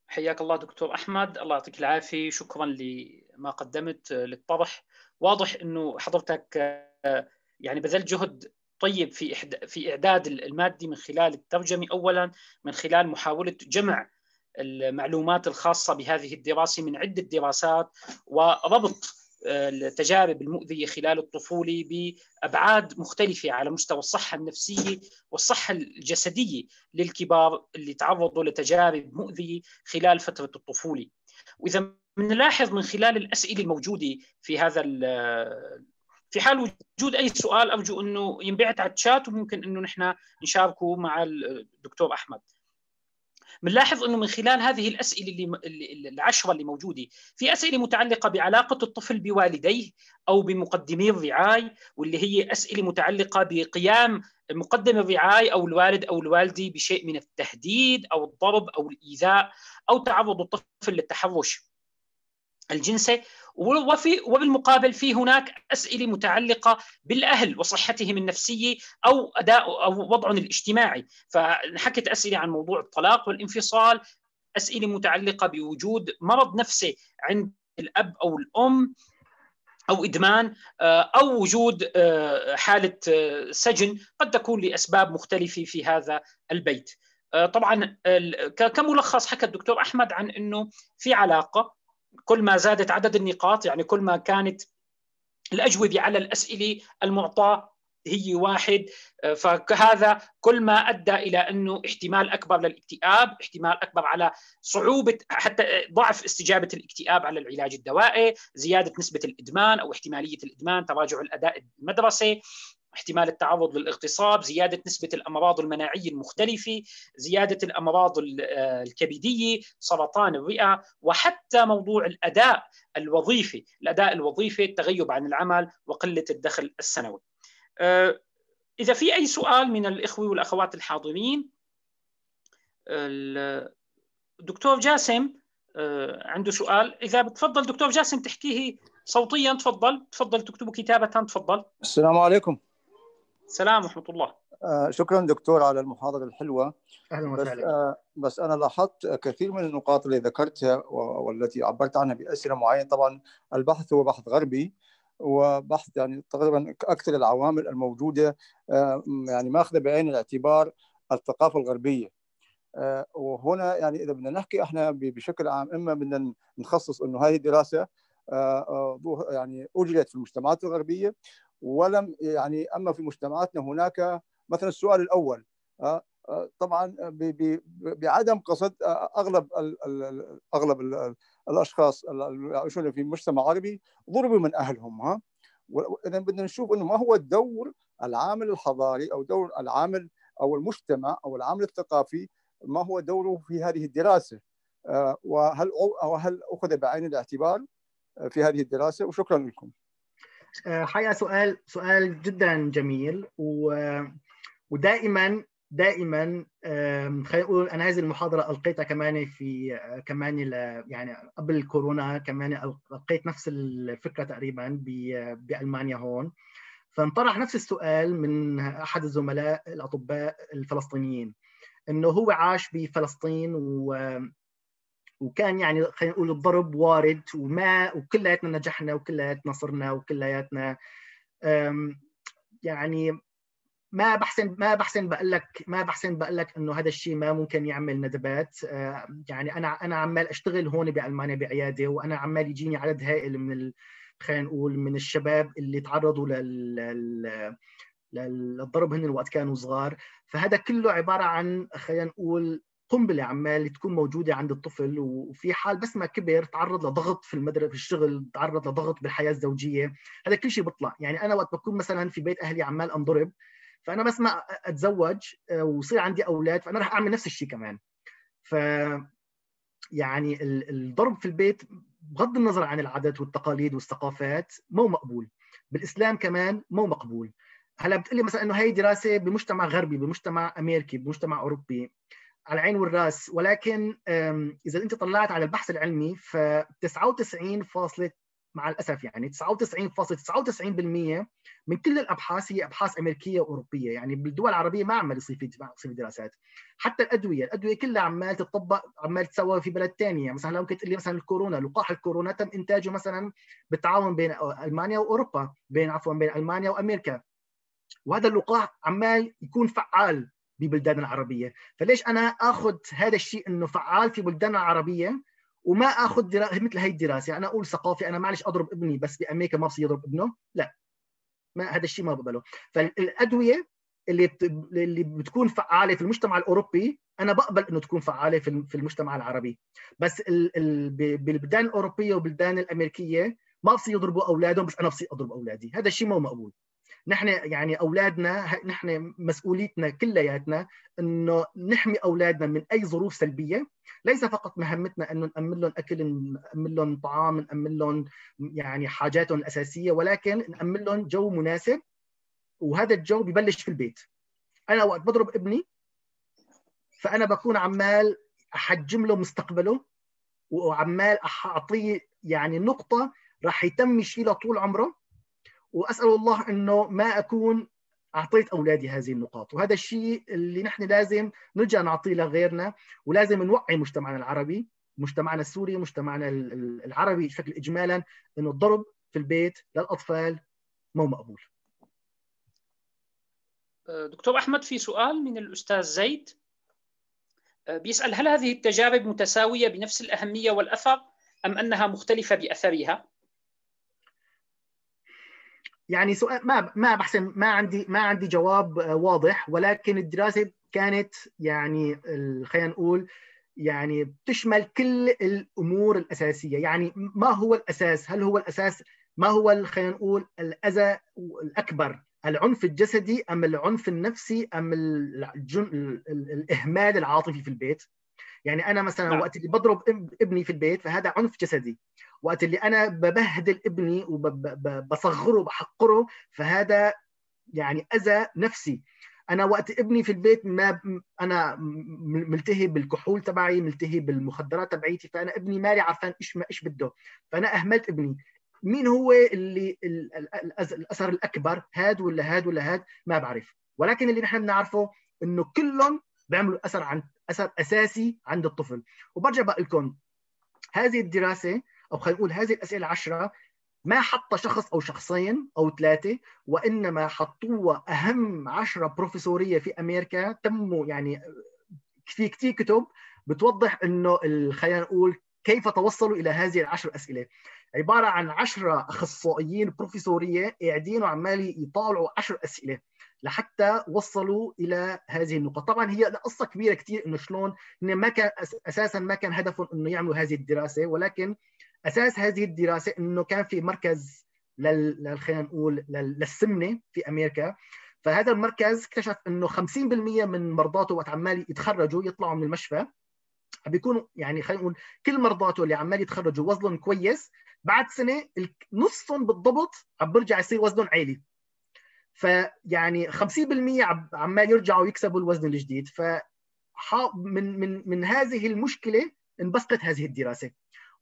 حياك الله دكتور أحمد. الله يعطيك العافية. شكرا لما قدمت للطرح. واضح أنه حضرتك آه، يعني بذلت جهد طيب في في إعداد المادي من خلال الترجمة اولا من خلال محاولة جمع المعلومات الخاصة بهذه الدراسة من عدة دراسات وربط آه، التجارب المؤذية خلال الطفولة بأبعاد مختلفة على مستوى الصحة النفسية والصحة الجسدية للكبار اللي تعرضوا لتجارب مؤذية خلال فترة الطفولة. وإذا بنلاحظ من خلال الأسئلة الموجودة في هذا في حال وجود أي سؤال أرجو إنه ينبعث على الشات وممكن إنه نحن نشاركه مع الدكتور أحمد. بنلاحظ إنه من خلال هذه الأسئلة اللي العشرة اللي موجودة في أسئلة متعلقة بعلاقة الطفل بوالديه أو بمقدمي الرعايه واللي هي أسئلة متعلقة بقيام مقدم الرعايه أو الوالد أو الوالدة بشيء من التهديد أو الضرب أو الإيذاء أو تعرض الطفل للتحرش الجنسي وفي وبالمقابل في هناك أسئلة متعلقة بالأهل وصحتهم النفسية أو أداء أو وضعهم الاجتماعي. فنحكت أسئلة عن موضوع الطلاق والانفصال أسئلة متعلقة بوجود مرض نفسي عند الأب أو الأم أو إدمان آه، أو وجود آه، حالة آه، سجن قد تكون لأسباب مختلفة في هذا البيت. طبعا كملخص حكى الدكتور أحمد عن إنه في علاقة كل ما زادت عدد النقاط يعني كل ما كانت الأجوبة على الأسئلة المعطاة هي واحد. فهذا كل ما أدى إلى أنه احتمال أكبر للاكتئاب، احتمال أكبر على صعوبة حتى ضعف استجابة الاكتئاب على العلاج الدوائي، زيادة نسبة الإدمان أو احتمالية الإدمان، تراجع الأداء المدرسي، احتمال التعرض للاغتصاب زيادة نسبة الأمراض المناعية المختلفة زيادة الأمراض آه، الكبدية سرطان الرئة وحتى موضوع الأداء الوظيفي الأداء الوظيفي التغيب عن العمل وقلة الدخل السنوي. آه، إذا في أي سؤال من الإخوة والأخوات الحاضرين؟ الدكتور جاسم آه، عنده سؤال. إذا بتفضل دكتور جاسم تحكيه صوتيا تفضل. تفضل تكتبه كتابة تفضل. السلام عليكم. السلام ورحمة الله. آه شكرا دكتور على المحاضرة الحلوة. أهلا وسهلا. بس, آه بس أنا لاحظت كثير من النقاط اللي ذكرتها والتي عبرت عنها بأسئلة معينة. طبعا البحث هو بحث غربي وبحث يعني تقريبا أكثر العوامل الموجودة آه يعني ماخذة بعين الاعتبار الثقافة الغربية. وهنا يعني إذا بدنا نحكي إحنا بشكل عام إما بدنا نخصص إنه هذه الدراسة يعني أجريت في المجتمعات الغربية ولم يعني أما في مجتمعاتنا هناك مثلا السؤال الأول طبعا بعدم قصد أغلب أغلب الأشخاص يعيشون في مجتمع عربي ضربوا من أهلهم ها. اذا بدنا نشوف إنه ما هو الدور العامل الحضاري أو دور العامل أو المجتمع أو العامل الثقافي ما هو دوره في هذه الدراسة؟ وهل وهل أخذ بعين الاعتبار في هذه الدراسة؟ وشكرا لكم. حقيقة سؤال سؤال جدا جميل و ودائما دائما خلينا نقول أنا هذه المحاضرة ألقيتها كمان في كمان يعني قبل كورونا كمان ألقيت نفس الفكرة تقريبا بألمانيا هون. فانطرح نفس السؤال من أحد الزملاء الأطباء الفلسطينيين إنه هو عاش بفلسطين و وكان يعني خلينا نقول الضرب وارد وما وكلياتنا نجحنا وكلياتنا صرنا وكلياتنا. يعني ما بحسن ما بحسن بقول لك ما بحسن بقول لك إنه هذا الشيء ما ممكن يعمل ندبات. يعني أنا أنا عمال أشتغل هون بألمانيا بعيادة وأنا عمال يجيني عدد هائل من ال... خلينا نقول من الشباب اللي تعرضوا لل للضرب هن وقت كانوا صغار. فهذا كله عبارة عن خلينا نقول قنبلة عمال تكون موجودة عند الطفل وفي حال بس ما كبر تعرض لضغط في المدرسة في الشغل تعرض لضغط بالحياة الزوجية. هذا كل شيء بيطلع. يعني أنا وقت بكون مثلا في بيت أهلي عمال أنضرب فأنا بس ما أتزوج ويصير عندي أولاد فأنا راح أعمل نفس الشيء كمان. ف يعني الضرب في البيت بغض النظر عن العادات والتقاليد والثقافات مو مقبول. بالإسلام كمان مو مقبول. هلأ بتقلي مثلا إنه هي دراسة بمجتمع غربي بمجتمع أمريكي بمجتمع أوروبي. على العين والراس ولكن إذا أنت طلعت على البحث العلمي ف 99 مع الأسف يعني 99.99% من كل الأبحاث هي أبحاث أمريكية وأوروبية يعني بالدول العربية ما عمال يصير في يصير دراسات. حتى الأدوية الأدوية كلها عمال تطبق عمال تسوى في بلد ثانية مثلا لو ممكن تقول لي مثلا الكورونا لقاح الكورونا تم إنتاجه مثلا بالتعاون بين ألمانيا وأوروبا بين عفوا بين ألمانيا وأمريكا. وهذا اللقاح عمال يكون فعال. ببلدان العربية. فليش أنا آخذ هذا الشيء إنه فعال في بلدان العربية وما آخذ درا... مثل هي الدراسة؟ يعني أنا أقول ثقافي أنا معلش أضرب ابني بس بأمريكا ما بصير يضرب ابنه. لا. ما هذا الشيء ما بقبله. فالأدوية اللي بت... اللي بتكون فعالة في المجتمع الأوروبي أنا بقبل إنه تكون فعالة في في المجتمع العربي. بس ال... ال... بالبلدان الأوروبية والبلدان الأمريكية ما بصير يضربوا أولادهم بس أنا بصير أضرب أولادي. هذا الشيء مو مقبول. نحن يعني أولادنا نحن مسؤوليتنا كلياتنا إنه نحمي أولادنا من أي ظروف سلبية. ليس فقط مهمتنا انه نأمن لهم أكل نأمن لهم طعام نأمن لهم يعني حاجاتهم الأساسية ولكن نأمن لهم جو مناسب وهذا الجو ببلش في البيت. أنا وقت بضرب ابني فأنا بكون عمال أحجم له مستقبله وعمال اعطيه يعني نقطة راح يتم يشيلها طول عمره. وأسأل الله إنه ما أكون أعطيت أولادي هذه النقاط. وهذا الشيء اللي نحن لازم نرجع نعطيه لغيرنا ولازم نوعي مجتمعنا العربي مجتمعنا السوري مجتمعنا العربي بشكل اجمالا إنه الضرب في البيت للأطفال مو مقبول. دكتور أحمد في سؤال من الأستاذ زيد. بيسأل هل هذه التجارب متساوية بنفس الأهمية والأثر أم أنها مختلفة بأثرها؟ يعني سؤال ما ما بحسن ما عندي ما عندي جواب واضح ولكن الدراسة كانت يعني خلينا نقول يعني بتشمل كل الأمور الأساسية. يعني ما هو الأساس؟ هل هو الأساس ما هو خلينا نقول الأذى الأكبر؟ العنف الجسدي أم العنف النفسي أم الجن... الإهمال العاطفي في البيت؟ يعني أنا مثلا نعم. وقت اللي بضرب ابني في البيت فهذا عنف جسدي. وقت اللي أنا ببهدل ابني وبصغره وبحقره فهذا يعني أذى نفسي. أنا وقت ابني في البيت ما أنا ملتهي بالكحول تبعي ملتهي بالمخدرات تبعيتي فأنا ابني مالي عارفان إيش ما إيش بده. فأنا أهملت ابني. مين هو اللي الأثر الأكبر؟ هاد ولا هاد ولا هاد؟ ما بعرف. ولكن اللي نحن بنعرفه إنه كلهم بيعملوا اثر عن أثر أساسي عند الطفل. وبرجع بقول لكم هذه الدراسة أو خلينا نقول هذه الأسئلة العشرة ما حط شخص أو شخصين أو ثلاثة وإنما حطوها أهم عشرة بروفيسورية في أمريكا تموا يعني في كثير كتب بتوضح إنه خلينا نقول كيف توصلوا إلى هذه العشر أسئلة. عبارة عن عشرة أخصائيين بروفيسورية قاعدين وعمال يطالعوا عشر أسئلة لحتى وصلوا إلى هذه النقطة. طبعا هي قصة كبيرة كثير إنه شلون إن ما كان أساسا ما كان هدفهم إنه يعملوا هذه الدراسة ولكن أساس هذه الدراسة إنه كان في مركز لل خلينا نقول للسمنة في أمريكا. فهذا المركز اكتشف إنه 50% من مرضاته وقت عمال يتخرجوا يطلعوا من المشفى. بيكونوا يعني خلينا نقول كل مرضاته اللي عمال يتخرجوا وزنهم كويس بعد سنة نصهم بالضبط عم بيرجع يصير وزنهم عالي. فيعني 50% عمال يرجعوا يكسبوا الوزن الجديد. ف من من من هذه المشكلة انبثقت هذه الدراسة.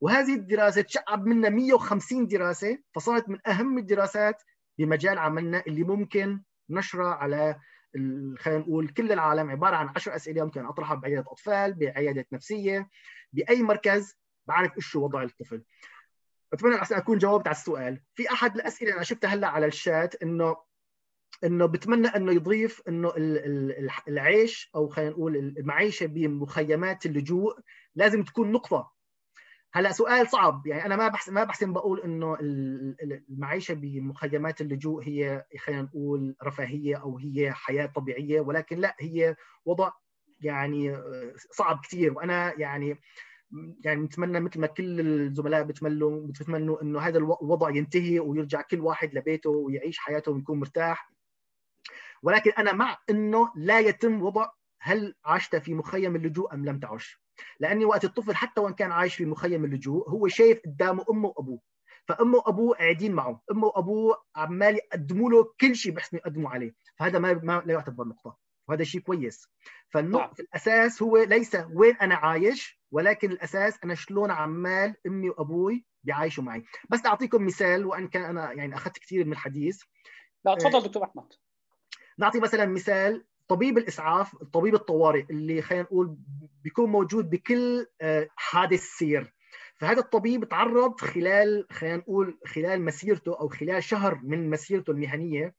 وهذه الدراسه تشعب منها 150 دراسة فصارت من أهم الدراسات بمجال عملنا اللي ممكن نشرها على خلينا نقول كل العالم عبارة عن 10 أسئلة ممكن أطرحها بعيادة أطفال بعيادة نفسية بأي مركز بعرف إيش وضع الطفل. أتمنى أكون جاوبت على السؤال. في أحد الأسئلة أنا شفتها هلأ على الشات إنه إنه بتمنى إنه يضيف إنه العيش أو خلينا نقول المعيشة بمخيمات اللجوء لازم تكون نقطة هلا سؤال صعب. يعني أنا ما بحسن ما بحسن بقول إنه المعيشة بمخيمات اللجوء هي خلينا نقول رفاهية أو هي حياة طبيعية ولكن لا هي وضع يعني صعب كثير وأنا يعني يعني نتمنى مثل ما كل الزملاء بتمنوا بتمنوا إنه هذا الوضع ينتهي ويرجع كل واحد لبيته ويعيش حياته ويكون مرتاح. ولكن أنا مع إنه لا يتم وضع هل عشت في مخيم اللجوء أم لم تعش. لأني وقت الطفل حتى وإن كان عايش في مخيم اللجوء هو شايف قدامه أمه وأبوه. فأمه وأبوه قاعدين معه. أمه وأبوه عمال يقدموا له كل شيء بحسن يقدموا عليه. فهذا ما, ما لا يعتبر نقطة. وهذا شيء كويس. فالنقطة في الأساس هو ليس وين أنا عايش ولكن الأساس أنا شلون عمال أمي وأبوي بيعايشوا معي. بس أعطيكم مثال وإن كان أنا يعني أخذت كثير من الحديث. لا تفضل دكتور أحمد. نعطي مثلا مثال طبيب الإسعاف طبيب الطوارئ اللي خلينا نقول بيكون موجود بكل آه، حادث سير. فهذا الطبيب تعرض خلال خلينا نقول خلال مسيرته أو خلال شهر من مسيرته المهنية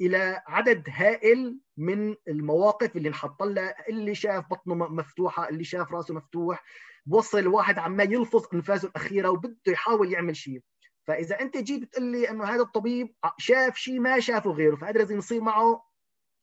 إلى عدد هائل من المواقف اللي انحط لها اللي شاف بطنه مفتوحة اللي شاف رأسه مفتوح. بوصل الواحد عمال يلفظ أنفاسه الأخيرة وبده يحاول يعمل شيء. فإذا أنت جيت بتقول لي إنه هذا الطبيب شاف شيء ما شافه غيره فهذا لازم يصير معه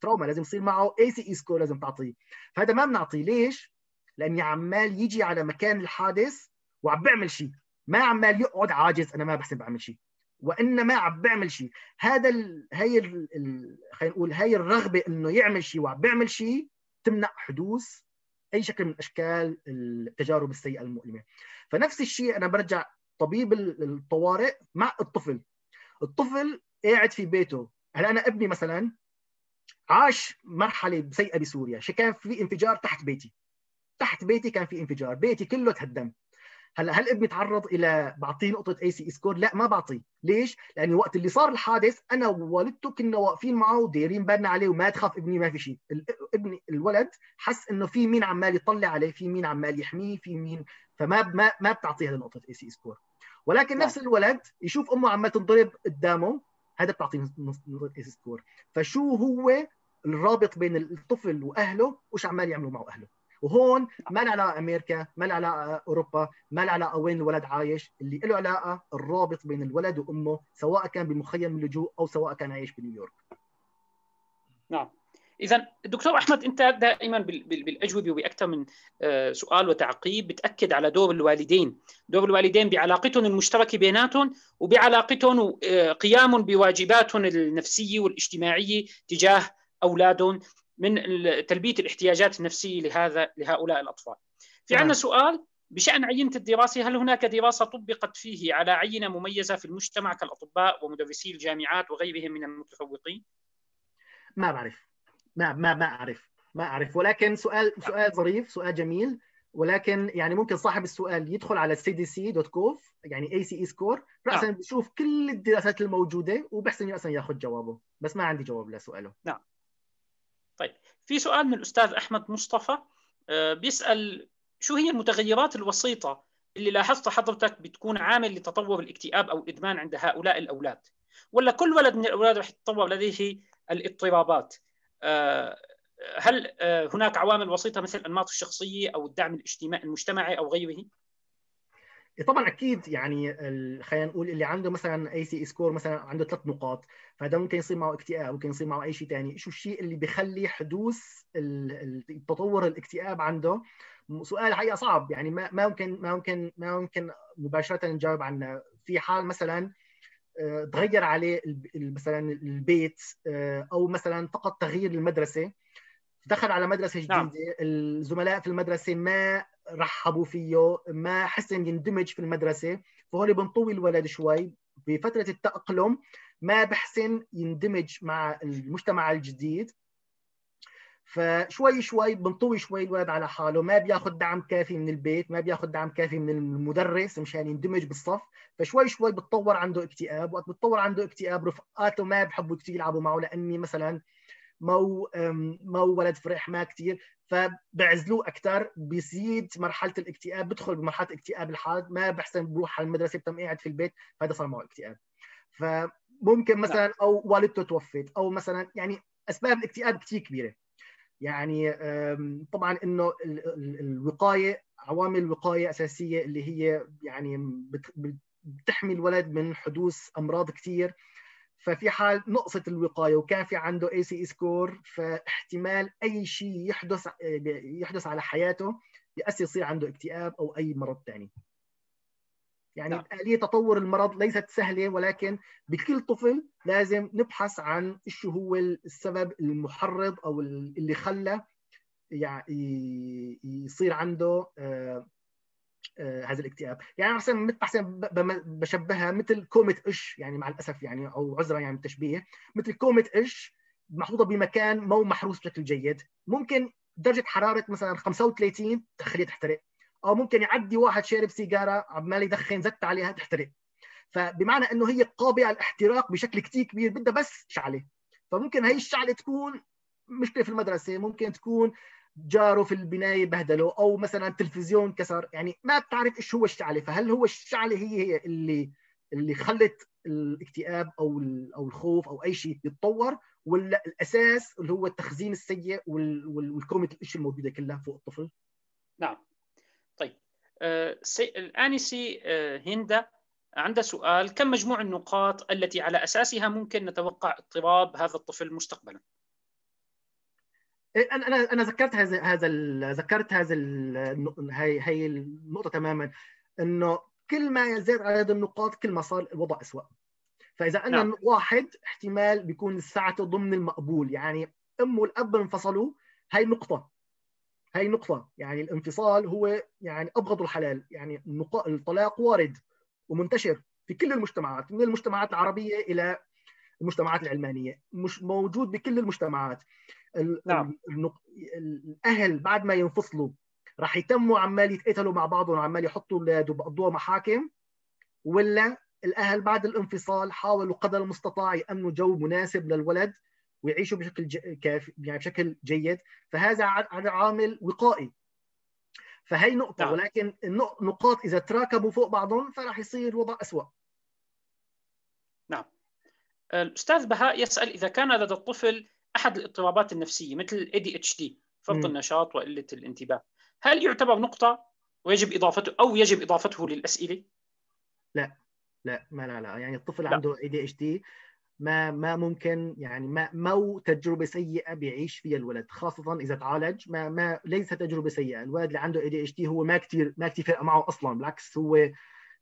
تروما لازم يصير معه ACE score لازم تعطيه. فهذا ما بنعطيه. ليش؟ لأني عمال يجي على مكان الحادث وعم بيعمل شيء. ما عمال يقعد عاجز أنا ما بحسب بعمل شيء. وإنما عم بيعمل شيء. هذا ال... هي ال... خلينا نقول هي الرغبة إنه يعمل شيء وعم بيعمل شيء تمنع حدوث أي شكل من أشكال التجارب السيئة المؤلمة. فنفس الشيء أنا برجع طبيب الطوارئ مع الطفل. الطفل قاعد في بيته. هلا أنا ابني مثلا عاش مرحلة سيئة بسوريا. كان في انفجار تحت بيتي. تحت بيتي كان في انفجار. بيتي كله تهدم. هلا هل ابني تعرض إلى بعطيه نقطة ACE score لا ما بعطيه. ليش؟ لاني وقت اللي صار الحادث أنا ووالدته كنا واقفين معه ودايرين بالنا عليه وما تخاف ابني ما في شيء ابني الولد حس إنه في مين عمال يطلع عليه في مين عمال يحميه في مين. فما ما ما بتعطيه هذه نقطه ACE score ولكن نفس الولد يشوف أمه عمال تنضرب قدامه. هذا ACE score فشو هو الرابط بين الطفل وأهله؟ وش عمال يعملوا معه أهله؟ وهون ما له علاقة أمريكا ما له علاقة أوروبا ما له علاقة وين الولد عايش. اللي له علاقة الرابط بين الولد وأمه سواء كان بمخيم اللجوء أو سواء كان عايش بنيويورك. نعم. اذا دكتور أحمد أنت دائما بالأجوبة وبأكثر من آه، سؤال وتعقيب بتأكد على دور الوالدين دور الوالدين بعلاقتهم المشتركة بيناتهم وبعلاقتهم آه، قيامهم بواجباتهم النفسية والاجتماعية تجاه أولادهم من تلبية الاحتياجات النفسية لهذا لهؤلاء الأطفال. في نعم. عندنا سؤال بشأن عينة الدراسة هل هناك دراسة طبقت فيه على عينة مميزة في المجتمع كالأطباء ومدرسي الجامعات وغيرهم من المتفوقين؟ ما بعرف ما ما ما أعرف. ما أعرف. ولكن سؤال سؤال ظريف سؤال جميل. ولكن يعني ممكن صاحب السؤال يدخل على CDC dot gov يعني ACE score راسا نعم. بشوف كل الدراسات الموجودة وبحسن راسا يأخذ جوابه. بس ما عندي جواب لسؤاله. نعم. طيب. في سؤال من الأستاذ أحمد مصطفى آه، بيسأل شو هي المتغيرات الوسيطة اللي لاحظت حضرتك بتكون عامل لتطور الاكتئاب أو الادمان عند هؤلاء الأولاد؟ ولا كل ولد من الأولاد رح يتطور لديه الاضطرابات؟ هل هناك عوامل وسيطه مثل انماط الشخصية أو الدعم الاجتماعي المجتمعي أو غيره؟ طبعا أكيد يعني خلينا نقول اللي عنده مثلا ACE score مثلا عنده ثلاث نقاط فهذا ممكن يصير معه اكتئاب ممكن يصير معه أي شيء ثاني شو الشيء اللي بيخلي حدوث التطور الاكتئاب عنده؟ سؤال حقيقة صعب يعني ما ما ممكن ما ممكن ما ممكن مباشرة نجاوب عنه. في حال مثلا آه، تغير عليه مثلا البيت آه، أو مثلا فقط تغيير المدرسة دخل على مدرسة نعم. جديدة نعم. الزملاء في المدرسة ما رحبوا فيه ما حسن يندمج في المدرسة فهون بنطوي الولد شوي بفترة التأقلم ما بحسن يندمج مع المجتمع الجديد فشوي شوي بنطوي شوي الولد على حاله. ما بياخذ دعم كافي من البيت ما بياخذ دعم كافي من المدرس مشان يندمج بالصف. فشوي شوي بتطور عنده اكتئاب وقت بتطور عنده اكتئاب رفقاته ما بحبوا كثير يلعبوا معه لأني مثلا مو مو ولد فرح ما كثير فبعزلوه أكثر بيزيد مرحلة الاكتئاب بدخل بمرحلة اكتئاب الحاد. ما بحسن بروح على المدرسة بتم قاعد في البيت فهذا صار معه اكتئاب. فممكن مثلا أو والدته توفت أو مثلا يعني أسباب الاكتئاب كثير كبيرة. يعني طبعا إنه الوقاية عوامل الوقاية أساسية اللي هي يعني بتحمي الولد من حدوث أمراض كثير ففي حال نقصت الوقاية وكان في عنده ACE score فاحتمال أي شيء يحدث يحدث على حياته يأثر يصير عنده اكتئاب أو أي مرض ثاني يعني نعم. آلية تطور المرض ليست سهلة ولكن بكل طفل لازم نبحث عن شو هو السبب المحرض أو اللي خلى يعني يصير عنده آه، آه، هذا الاكتئاب. يعني مثلا مثلا بشبهها مثل كومة قش يعني مع الأسف يعني أو عذرا يعني التشبيه. مثل كومة قش محطوطه بمكان مو محروس بشكل جيد. ممكن درجة حرارة مثلا 35 تخليها تحترق. أو ممكن يعدي واحد شارب سيجارة عمال يدخن زت عليها تحترق. فبمعنى إنه هي قابله للاحتراق بشكل كثير كبير بدها بس شعلة. فممكن هي الشعلة تكون مشكلة في المدرسة ممكن تكون جاره في البناية بهدله أو مثلا تلفزيون كسر. يعني ما بتعرف إيش هو الشعلة فهل هو الشعلة هي هي اللي اللي خلت الاكتئاب أو أو الخوف أو أي شيء يتطور ولا الأساس اللي هو التخزين السيء والكومة الاشياء الموجودة كلها فوق الطفل؟ نعم. طيب آه الانسي آه هند عندها سؤال كم مجموع النقاط التي على أساسها ممكن نتوقع اضطراب هذا الطفل مستقبلا؟ إيه، أنا أنا أنا ذكرت هذا هذا ذكرت هذا هي هي النقطة تماما إنه كل ما يزيد عدد النقاط كل ما صار الوضع اسوء فإذا قلنا نعم. واحد احتمال بيكون ساعته ضمن المقبول يعني ام والأب انفصلوا هي نقطة. هي نقطة. يعني الانفصال هو يعني أبغض الحلال. يعني الطلاق وارد ومنتشر في كل المجتمعات من المجتمعات العربية إلى المجتمعات العلمانية. مش موجود بكل المجتمعات. نعم. الأهل بعد ما ينفصلوا راح يتموا عمال يتقتلوا مع بعضهم وعمال يحطوا أولاد وبقضوها محاكم ولا الأهل بعد الانفصال حاولوا قدر المستطاع يأمنوا جو مناسب للولد ويعيشوا بشكل كافي يعني بشكل جيد فهذا عامل وقائي. فهي نقطة نعم. ولكن النقاط إذا تراكبوا فوق بعضهم فراح يصير الوضع أسوأ. نعم. الأستاذ بهاء يسأل إذا كان لدى الطفل أحد الاضطرابات النفسية مثل ال ADHD فرط النشاط وقلة الانتباه هل يعتبر نقطة ويجب إضافته أو يجب إضافته للأسئلة؟ لا لا ما لا لا يعني الطفل لا. عنده ADHD ما ما ممكن يعني ما مو تجربة سيئة بيعيش فيها الولد خاصة إذا تعالج ما ما ليس تجربة سيئة الولد اللي عنده ADHD هو ما كثير ما كثير فرق معه أصلا بالعكس هو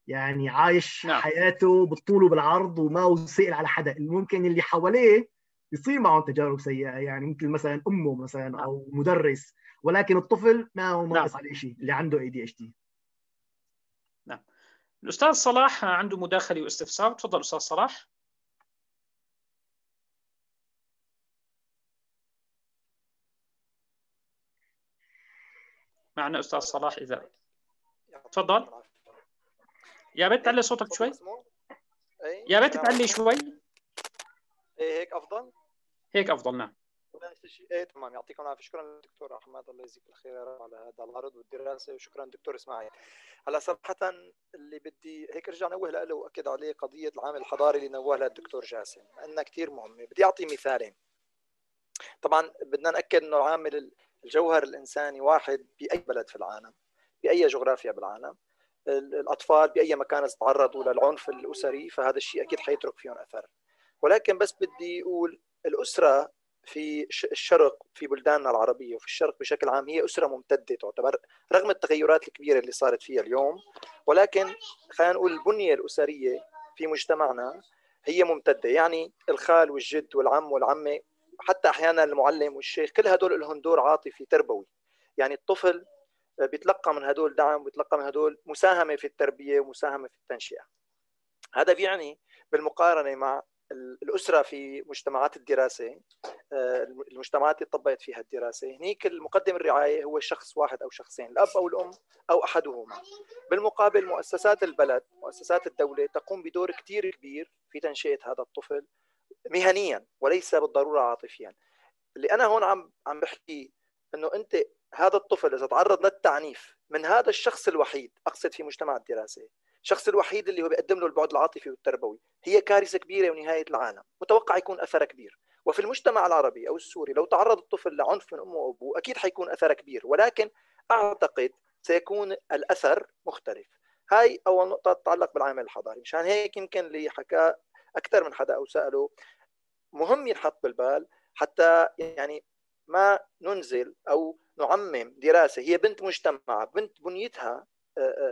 يعني عايش نعم. حياته بالطول وبالعرض وما سائل على حدا ممكن اللي حواليه يصير معهم تجارب سيئة يعني مثل مثلا أمه مثلا نعم. أو مدرس ولكن الطفل ما هو ناقص نعم. عليه شيء اللي عنده اي دي اتش دي نعم الأستاذ صلاح عنده مداخلة واستفسار تفضل أستاذ صلاح معنا أستاذ صلاح اذا تفضل. يا ريت تعلي صوتك شوي. يا ريت تعلي شوي. إيه هيك أفضل؟ هيك أفضل نعم. إيه تمام. يعطيكم العافية. شكرا للدكتور أحمد. الله يجزيك الخير على هذا العرض والدراسة. وشكرا دكتور إسماعيل. هلا صراحة اللي بدي هيك ارجع نوه له وأكد عليه قضية العامل الحضاري اللي نوه لها الدكتور جاسم. إنها كثير مهمة. بدي أعطي مثالين. طبعا بدنا نأكد إنه العامل الجوهر الإنساني واحد بأي بلد في العالم بأي جغرافيا بالعالم. الأطفال بأي مكان تعرضوا للعنف الأسري فهذا الشيء أكيد حيترك فيهم أثر. ولكن بس بدي أقول الأسرة في الشرق في بلداننا العربية وفي الشرق بشكل عام هي أسرة ممتدة تعتبر رغم التغيرات الكبيرة اللي صارت فيها اليوم ولكن خلينا نقول البنية الأسرية في مجتمعنا هي ممتدة. يعني الخال والجد والعم والعمة حتى أحيانا المعلم والشيخ كل هدول لهم دور عاطفي تربوي. يعني الطفل بيتلقى من هدول دعم بيتلقى من هدول مساهمة في التربية ومساهمة في التنشئة. هذا بيعني بالمقارنة مع الأسرة في مجتمعات الدراسة آه، المجتمعات اللي طبقت فيها الدراسة. هنيك المقدم الرعاية هو شخص واحد أو شخصين الأب أو الأم أو أحدهما. بالمقابل مؤسسات البلد مؤسسات الدولة تقوم بدور كثير كبير في تنشئة هذا الطفل. مهنيا وليس بالضرورة عاطفيا. اللي أنا هون عم عم بحكي إنه أنت هذا الطفل إذا تعرض للتعنيف من هذا الشخص الوحيد أقصد في مجتمع الدراسة الشخص الوحيد اللي هو بيقدم له البعد العاطفي والتربوي هي كارثة كبيرة ونهاية العالم متوقع يكون أثرها كبير. وفي المجتمع العربي أو السوري لو تعرض الطفل لعنف من أمه وأبوه أكيد حيكون أثرها كبير. ولكن أعتقد سيكون الأثر مختلف. هاي أول نقطة تتعلق بالعامل الحضاري. مشان هيك يمكن اللي حكى أكثر من حدا أو سأله مهم ينحط بالبال حتى يعني ما ننزل أو نعمم دراسة. هي بنت مجتمع بنت بنيتها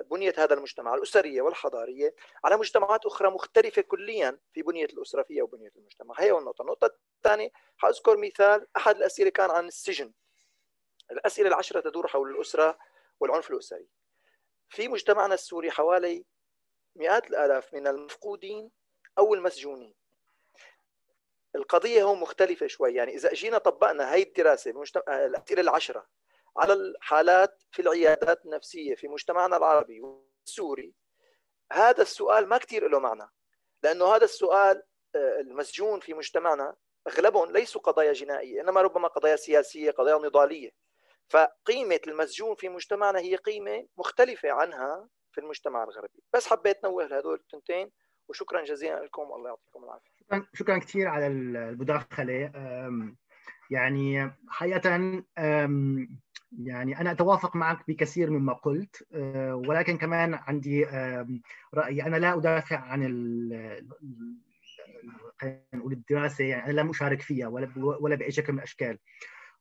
بنيه هذا المجتمع الأسرية والحضارية على مجتمعات أخرى مختلفة كليا في بنية الاسره فيها وبنيه المجتمع. هي النقطه النقطة الثانية حأذكر مثال أحد الأسئلة كان عن السجن. الأسئلة العشرة تدور حول الأسرة والعنف الأسري. في مجتمعنا السوري حوالي مئات الآلاف من المفقودين أو المسجونين القضية هون مختلفة شوي. يعني إذا اجينا طبقنا هاي الدراسة بمجتمع الأسئلة العشرة على الحالات في العيادات النفسية في مجتمعنا العربي والسوري هذا السؤال ما كثير له معنى. لأنه هذا السؤال آه، المسجون في مجتمعنا أغلبهم ليسوا قضايا جنائية إنما ربما قضايا سياسية قضايا نضالية. فقيمة المسجون في مجتمعنا هي قيمة مختلفة عنها في المجتمع الغربي. بس حبيت نوه لهدول التنتين. وشكرا جزيلا لكم والله يعطيكم العافية. شكرا شكرا كثير على المداخلة. يعني حقيقة يعني أنا أتوافق معك بكثير مما قلت. آه، ولكن كمان عندي رأي. أنا لا أدافع عن نقول الدراسة يعني أنا لم أشارك فيها ولا ولا بأي شكل من الأشكال.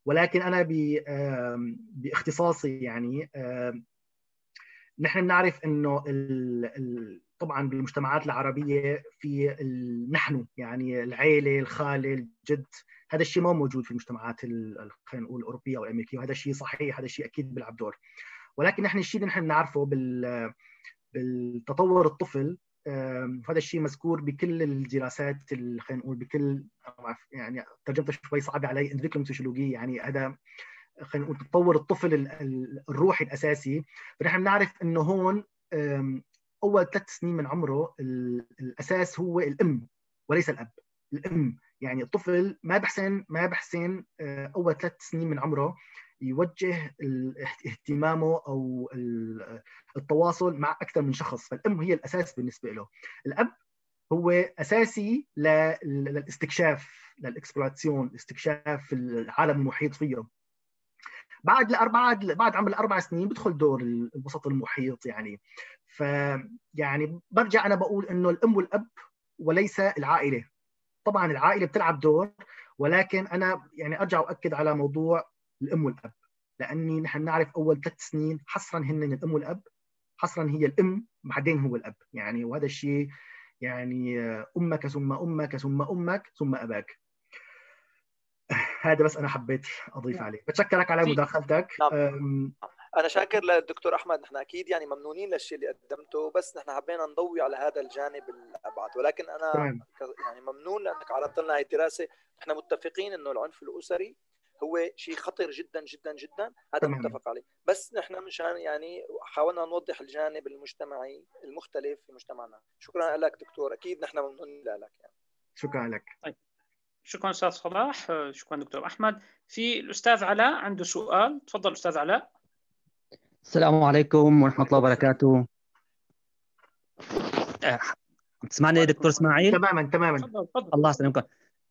ولكن أنا باختصاصي يعني نحن بنعرف إنه طبعا بالمجتمعات العربية في نحن يعني العيلة الخالة الجد هذا الشيء ما موجود في المجتمعات خلينا نقول الأوروبية أو الأمريكية وهذا الشيء صحيح هذا الشيء أكيد بيلعب دور. ولكن نحن الشيء اللي نحن بنعرفه بال بالتطور الطفل هذا الشيء مذكور بكل الدراسات خلينا نقول بكل يعني ترجمتها شوي صعبة علي اندريكلوم سوشيولوجي يعني هذا خلينا نقول تطور الطفل الروحي الأساسي. فنحن بنعرف إنه هون أول ثلاث سنين من عمره الأساس هو الأم وليس الأب الأم. يعني الطفل ما بحسن ما بحسن آه، أول ثلاث سنين من عمره يوجه اهتمامه أو التواصل مع أكثر من شخص. فالأم هي الأساس بالنسبة له. الأب هو أساسي للاستكشاف للاكسبلوراسيون استكشاف العالم المحيط فيه. بعد الأربعة بعد عمر الأربع سنين بدخل دور الوسط المحيط يعني. فيعني برجع أنا بقول إنه الأم والأب وليس العائلة. طبعا العائلة بتلعب دور ولكن أنا يعني أرجع واكد على موضوع الأم والأب. لأني نحن نعرف أول ثلاث سنين حصرا هن الأم والأب حصرا هي الأم بعدين هو الأب. يعني وهذا الشيء يعني أمك ثم أمك ثم أمك ثم أباك. هذا بس أنا حبيت أضيف نعم. عليه بتشكرك على مداخلتك نعم. أنا شاكر للدكتور أحمد نحن أكيد يعني ممنونين للشيء اللي قدمته بس نحن حبينا نضوي على هذا الجانب الأبعد ولكن أنا. يعني ممنون لأنك عرضت لنا هاي الدراسة نحن متفقين إنه العنف الأسري هو شيء خطر جدا جدا جدا هذا تمام. متفق عليه بس نحن مشان يعني حاولنا نوضح الجانب المجتمعي المختلف في مجتمعنا شكرا لك دكتور أكيد نحن ممنونين لك يعني. شكرا لك طيب. شكرا أستاذ صلاح شكرا دكتور أحمد. في الأستاذ علاء عنده سؤال. تفضل أستاذ علاء. السلام عليكم ورحمة الله وبركاته. تسمعني دكتور إسماعيل؟ تماما تماما. الله يسلمك.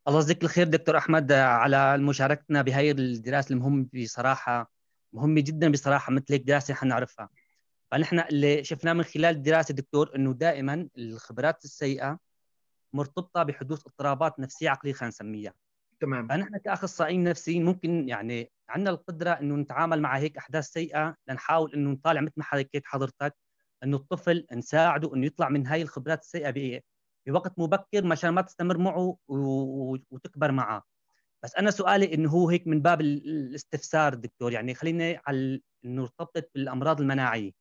الله يجزيك الخير دكتور أحمد. على مشاركتنا بهي الدراسة المهمه بصراحة مهمه جدا بصراحة مثل هيك دراسة حنعرفها فنحن اللي شفناه من خلال الدراسه دكتور إنه دائما الخبرات السيئة مرتبطة بحدوث اضطرابات نفسية عقلية خلينا نسميها. تمام. فنحن كأخصائيين نفسيين ممكن يعني عندنا القدرة إنه نتعامل مع هيك أحداث سيئة لنحاول إنه نطالع مثل ما حكيت حضرتك إنه الطفل نساعده إنه يطلع من هاي الخبرات السيئة بوقت مبكر مشان ما تستمر معه وتكبر معه. بس أنا سؤالي إنه هو هيك من باب الاستفسار دكتور يعني خلينا على إنه ارتبطت بالأمراض المناعية.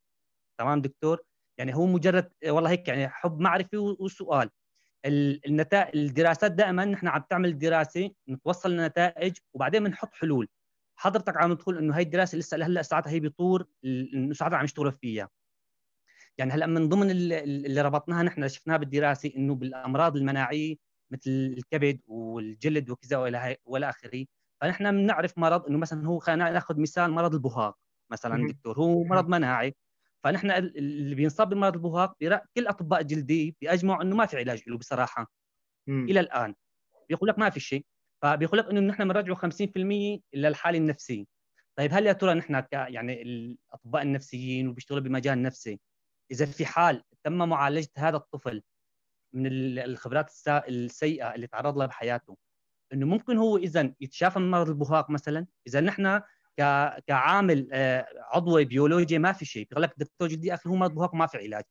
تمام دكتور؟ يعني هو مجرد والله هيك يعني حب معرفي وسؤال. النتائج الدراسات دائما نحن عم تعمل دراسة نتوصل لنتائج وبعدين بنحط حلول. حضرتك عم تقول إنه هي الدراسة لسه لهلأ ساعتها هي بطور ساعتها عم يشتغلوا فيها. يعني هلأ من ضمن اللي ربطناها نحن شفناها بالدراسة إنه بالأمراض المناعية مثل الكبد والجلد وكذا وإلى وإلى آخره. فنحن بنعرف مرض إنه مثلا هو خلينا ناخذ مثال مرض البهاق مثلا دكتور. هو مرض مناعي. فنحن اللي بينصاب بمرض البهاق كل أطباء الجلديه بيجمعوا إنه ما في علاج له بصراحة مم. إلى الآن. بيقول لك ما في شيء. فبيقول لك إنه نحن بنرجعه 50% للحاله النفسية. طيب هل يا ترى نحن ك يعني الأطباء النفسيين وبيشتغلوا بمجال نفسي إذا في حال تم معالجة هذا الطفل من الخبرات السيئة اللي تعرض لها بحياته إنه ممكن هو اذا يتشافى من مرض البهاق مثلا؟ إذا نحن كعامل آه، عضوي بيولوجي ما في شيء بيقول لك دكتور جدي أخي هو مرض ما في علاج.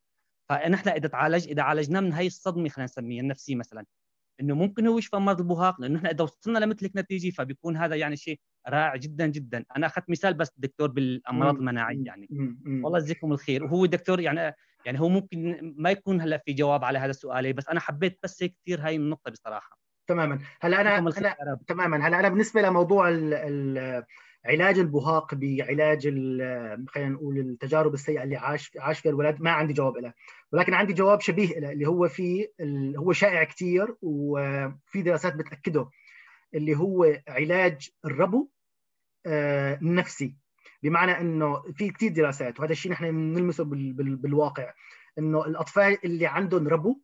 فنحن إذا تعالج إذا عالجناه من هي الصدمة خلينا نسميها النفسية مثلا إنه ممكن هو يشفى مرض البهاق لأنه إحنا إذا وصلنا لمثلك نتيجة فبيكون هذا يعني شيء رائع جدا جدا. أنا أخذت مثال بس دكتور بالأمراض المناعية يعني. والله يجزيكم الخير. وهو دكتور يعني يعني هو ممكن ما يكون هلا في جواب على هذا السؤال بس أنا حبيت بس كثير هاي النقطة بصراحة. تماما. هلا أنا, أنا تماما. هلا أنا بالنسبة لموضوع ال ال علاج البهاق بعلاج خلينا نقول التجارب السيئة اللي عاش عاش فيها الولد ما عندي جواب له ولكن عندي جواب شبيه له اللي هو في هو شائع كثير وفي دراسات بتأكده اللي هو علاج الربو النفسي. آه، بمعنى إنه في كثير دراسات وهذا الشيء نحن بنلمسه بالواقع إنه الأطفال اللي عندهم ربو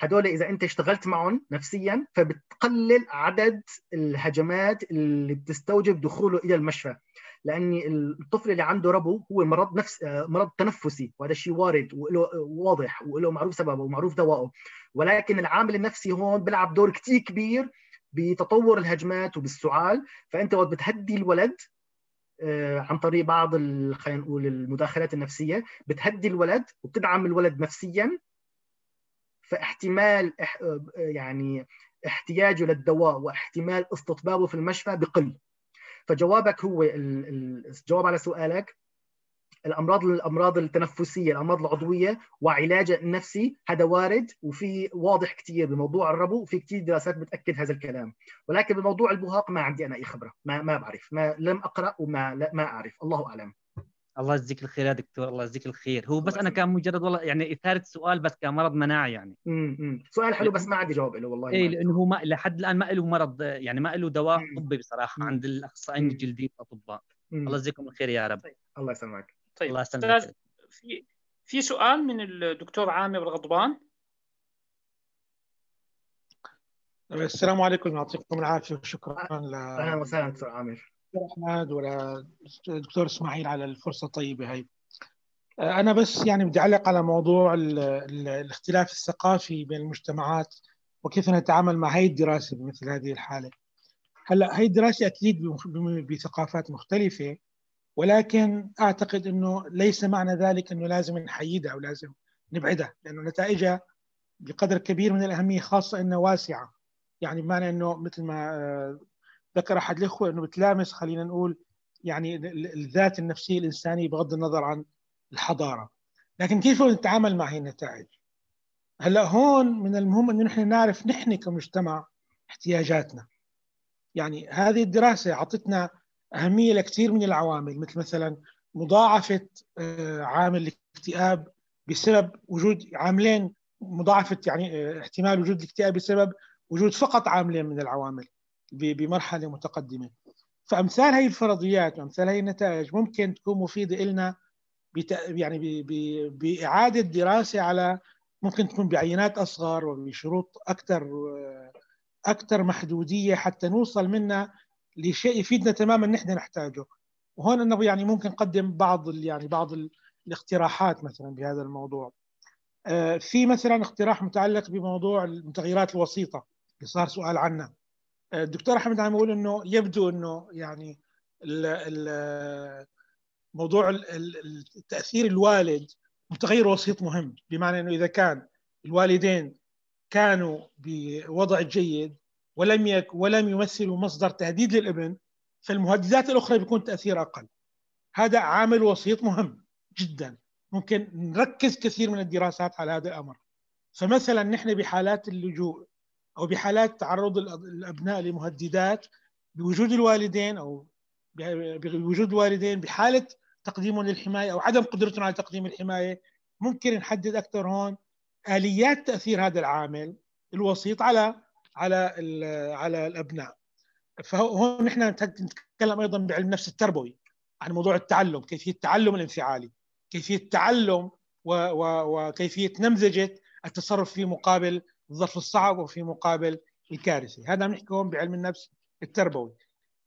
هدول إذا أنت اشتغلت معهم نفسيا فبتقلل عدد الهجمات اللي بتستوجب دخوله إلى المشفى. لأن الطفل اللي عنده ربو هو مرض نفس مرض تنفسي وهذا الشيء وارد وله واضح وله معروف سببه ومعروف دوائه ولكن العامل النفسي هون بيلعب دور كثير كبير بتطور الهجمات وبالسعال. فأنت وقت بتهدي الولد آه، عن طريق بعض خلينا نقول المداخلات النفسية بتهدي الولد وبتدعم الولد نفسيا. فاحتمال يعني احتياجه للدواء واحتمال استطبابه في المشفى بقل. فجوابك هو الجواب على سؤالك الأمراض الأمراض التنفسية الأمراض العضوية وعلاجها النفسي هذا وارد وفي واضح كثير بموضوع الربو وفي كثير دراسات بتأكد هذا الكلام. ولكن بموضوع البهاق ما عندي أنا أي خبرة ما ما بعرف ما لم أقرأ وما لا ما أعرف. الله أعلم. الله يجزيك الخير يا دكتور الله يجزيك الخير. هو بس أنا كان مجرد والله يعني اثاره سؤال بس كمرض مناعي يعني. امم سؤال حلو بس ما عندي جواب له والله اي لأنه هو ما لحد الآن ما له مرض يعني ما له دواء طبي بصراحة مم. عند الأخصائيين الجلديين الأطباء. الله يجزيكم الخير يا رب. طيب. الله يسلمك. طيب الله يسلمك. في في سؤال من الدكتور عامر الغضبان. السلام عليكم يعطيكم العافية وشكرا أهلا وسهلا دكتور عامر. دكتور أحمد ولا دكتور إسماعيل على الفرصة الطيبة هاي. أنا بس يعني بدي أعلق على موضوع ال ال الاختلاف الثقافي بين المجتمعات وكيف نتعامل مع هاي الدراسة بمثل هذه الحالة. هلأ هاي الدراسة أكيد بثقافات مختلفة ولكن أعتقد إنه ليس معنى ذلك إنه لازم نحيدها أو لازم نبعدها لأنه نتائجها بقدر كبير من الأهمية خاصة إنها واسعة. يعني بمعنى إنه مثل ما ذكر أحد الإخوة إنه بتلامس خلينا نقول يعني الذات النفسية الإنسانية بغض النظر عن الحضارة. لكن كيف نتعامل مع هي النتائج؟ هلأ هون من المهم إنه نحن نعرف نحن كمجتمع احتياجاتنا. يعني هذه الدراسة أعطتنا أهمية لكثير من العوامل مثل مثلا مضاعفة آه، عامل الاكتئاب بسبب وجود عاملين مضاعفة يعني آه، احتمال وجود الاكتئاب بسبب وجود فقط عاملين من العوامل. بمرحلة متقدمة. فأمثال هي الفرضيات وأمثال هي النتائج ممكن تكون مفيدة لنا يعني بإعادة دراسة على ممكن تكون بعينات أصغر وبشروط أكثر أكثر محدودية حتى نوصل منها لشيء يفيدنا تماما نحن نحتاجه. وهون أنا يعني ممكن نقدم بعض يعني بعض الاقتراحات مثلا بهذا الموضوع. آه، في مثلا اقتراح متعلق بموضوع المتغيرات الوسيطة اللي صار سؤال عنها آه، الدكتور أحمد عم يقول إنه يبدو إنه يعني موضوع التأثير الوالد متغير وسيط مهم بمعنى إنه إذا كان الوالدين كانوا بوضع جيد ولم يك ولم يمثلوا مصدر تهديد للابن فالمهددات الأخرى بيكون تأثير أقل. هذا عامل وسيط مهم جدا. ممكن نركز كثير من الدراسات على هذا الأمر. فمثلا نحن بحالات اللجوء أو بحالات تعرض الأبناء لمهددات بوجود الوالدين أو بوجود الوالدين بحالة تقديمهم للحماية أو عدم قدرتهم على تقديم الحماية ممكن نحدد أكثر هون آليات تأثير هذا العامل الوسيط على على على الأبناء. فهون نحن نتكلم أيضا بعلم النفس التربوي عن موضوع التعلم كيفية التعلم الانفعالي كيفية التعلم و و وكيفية نمذجة التصرف في مقابل الظرف الصعب وفي مقابل الكارثة. هذا عم نحكي هون بعلم النفس التربوي.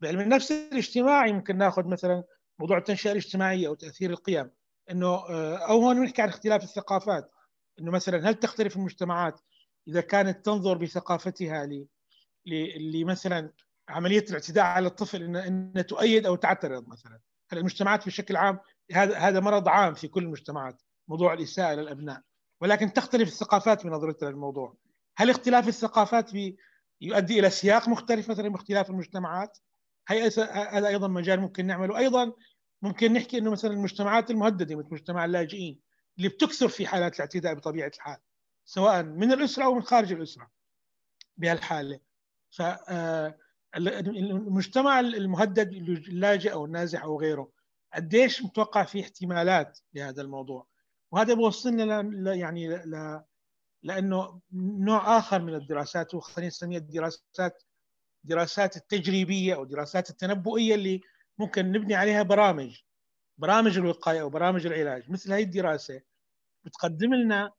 بعلم النفس الاجتماعي ممكن ناخذ مثلا موضوع التنشئة الاجتماعية أو تأثير القيم. إنه آه، أو هون نحكي عن اختلاف الثقافات. إنه مثلا هل تختلف المجتمعات إذا كانت تنظر بثقافتها لمثلا عملية الاعتداء على الطفل ان ان تؤيد أو تعترض مثلا؟ هل المجتمعات بشكل عام هذا هذا مرض عام في كل المجتمعات موضوع الإساءة للابناء ولكن تختلف الثقافات في نظرتها للموضوع. هل اختلاف الثقافات يؤدي إلى سياق مختلف مثلا باختلاف المجتمعات؟ هي هذا أيضا مجال ممكن نعمله. أيضا ممكن نحكي إنه مثلا المجتمعات المهددة مثل مجتمع اللاجئين اللي بتكثر في حالات الاعتداء بطبيعة الحال سواء من الأسرة أو من خارج الأسرة بهالحالة. ف آه، المجتمع المهدد اللاجئ أو النازح أو غيره قديش متوقع في احتمالات لهذا الموضوع؟ وهذا بوصلنا يعني ل... لأنه نوع آخر من الدراسات وخلينا نسميها الدراسات دراسات التجريبية أو الدراسات التنبؤية اللي ممكن نبني عليها برامج برامج الوقاية أو برامج العلاج. مثل هذه الدراسة بتقدم لنا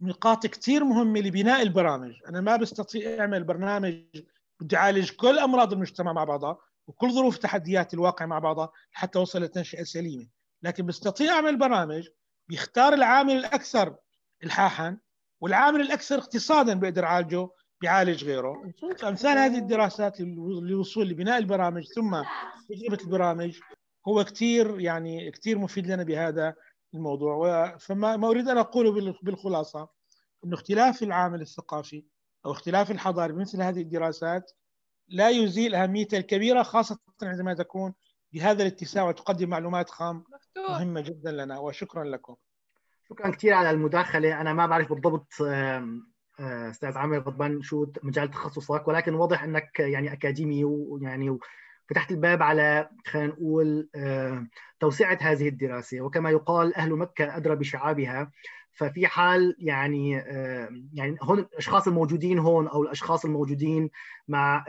نقاط كثير مهمة لبناء البرامج. أنا ما بستطيع أعمل برنامج بدي أعالج كل أمراض المجتمع مع بعضها وكل ظروف تحديات الواقع مع بعضها حتى أوصل لتنشئة سليمة. لكن بستطيع أعمل برامج بيختار العامل الأكثر الحاحا والعامل الأكثر اقتصادا بقدر اعالجه بيعالج غيره. فامثال هذه الدراسات للوصول لبناء البرامج ثم تجربة البرامج هو كثير يعني كثير مفيد لنا بهذا الموضوع. فما ما أريد أن أقوله بالخلاصة إنه اختلاف العامل الثقافي أو اختلاف الحضاري بمثل هذه الدراسات لا يزيل اهميتها الكبيرة خاصة عندما تكون بهذا الاتساع وتقدم معلومات خام مهمة جدا لنا. وشكرا لكم. شكرا كثير على المداخلة. أنا ما بعرف بالضبط أستاذ عامر غضبان شو مجال تخصصك ولكن واضح إنك يعني أكاديمي ويعني فتحت الباب على خلينا نقول توسعه هذه الدراسة. وكما يقال أهل مكة أدرى بشعابها. ففي حال يعني يعني هون الأشخاص الموجودين هون أو الأشخاص الموجودين مع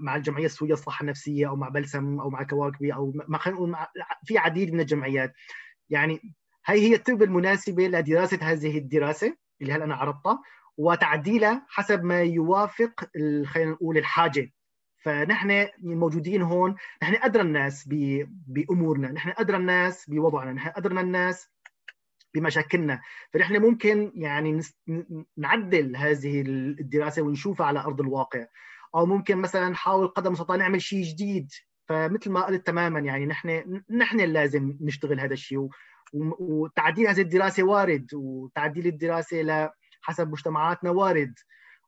مع الجمعية السورية للصحة النفسية أو مع بلسم أو مع كواكبي أو ما خلينا نقول في عديد من الجمعيات. يعني هي هي التربة المناسبة لدراسة هذه الدراسة اللي هلأ أنا عرضتها وتعديلها حسب ما يوافق خلينا نقول الحاجة. فنحن الموجودين هون نحن أدرى الناس بأمورنا نحن أدرى الناس بوضعنا نحن أدرى الناس بمشاكلنا. فنحن ممكن يعني نعدل هذه الدراسة ونشوفها على أرض الواقع. أو ممكن مثلا نحاول قدر المستطاع نعمل شيء جديد فمثل ما قلت تماما يعني نحن نحن لازم نشتغل هذا الشيء. وتعديل هذه الدراسة وارد وتعديل الدراسة حسب مجتمعاتنا وارد.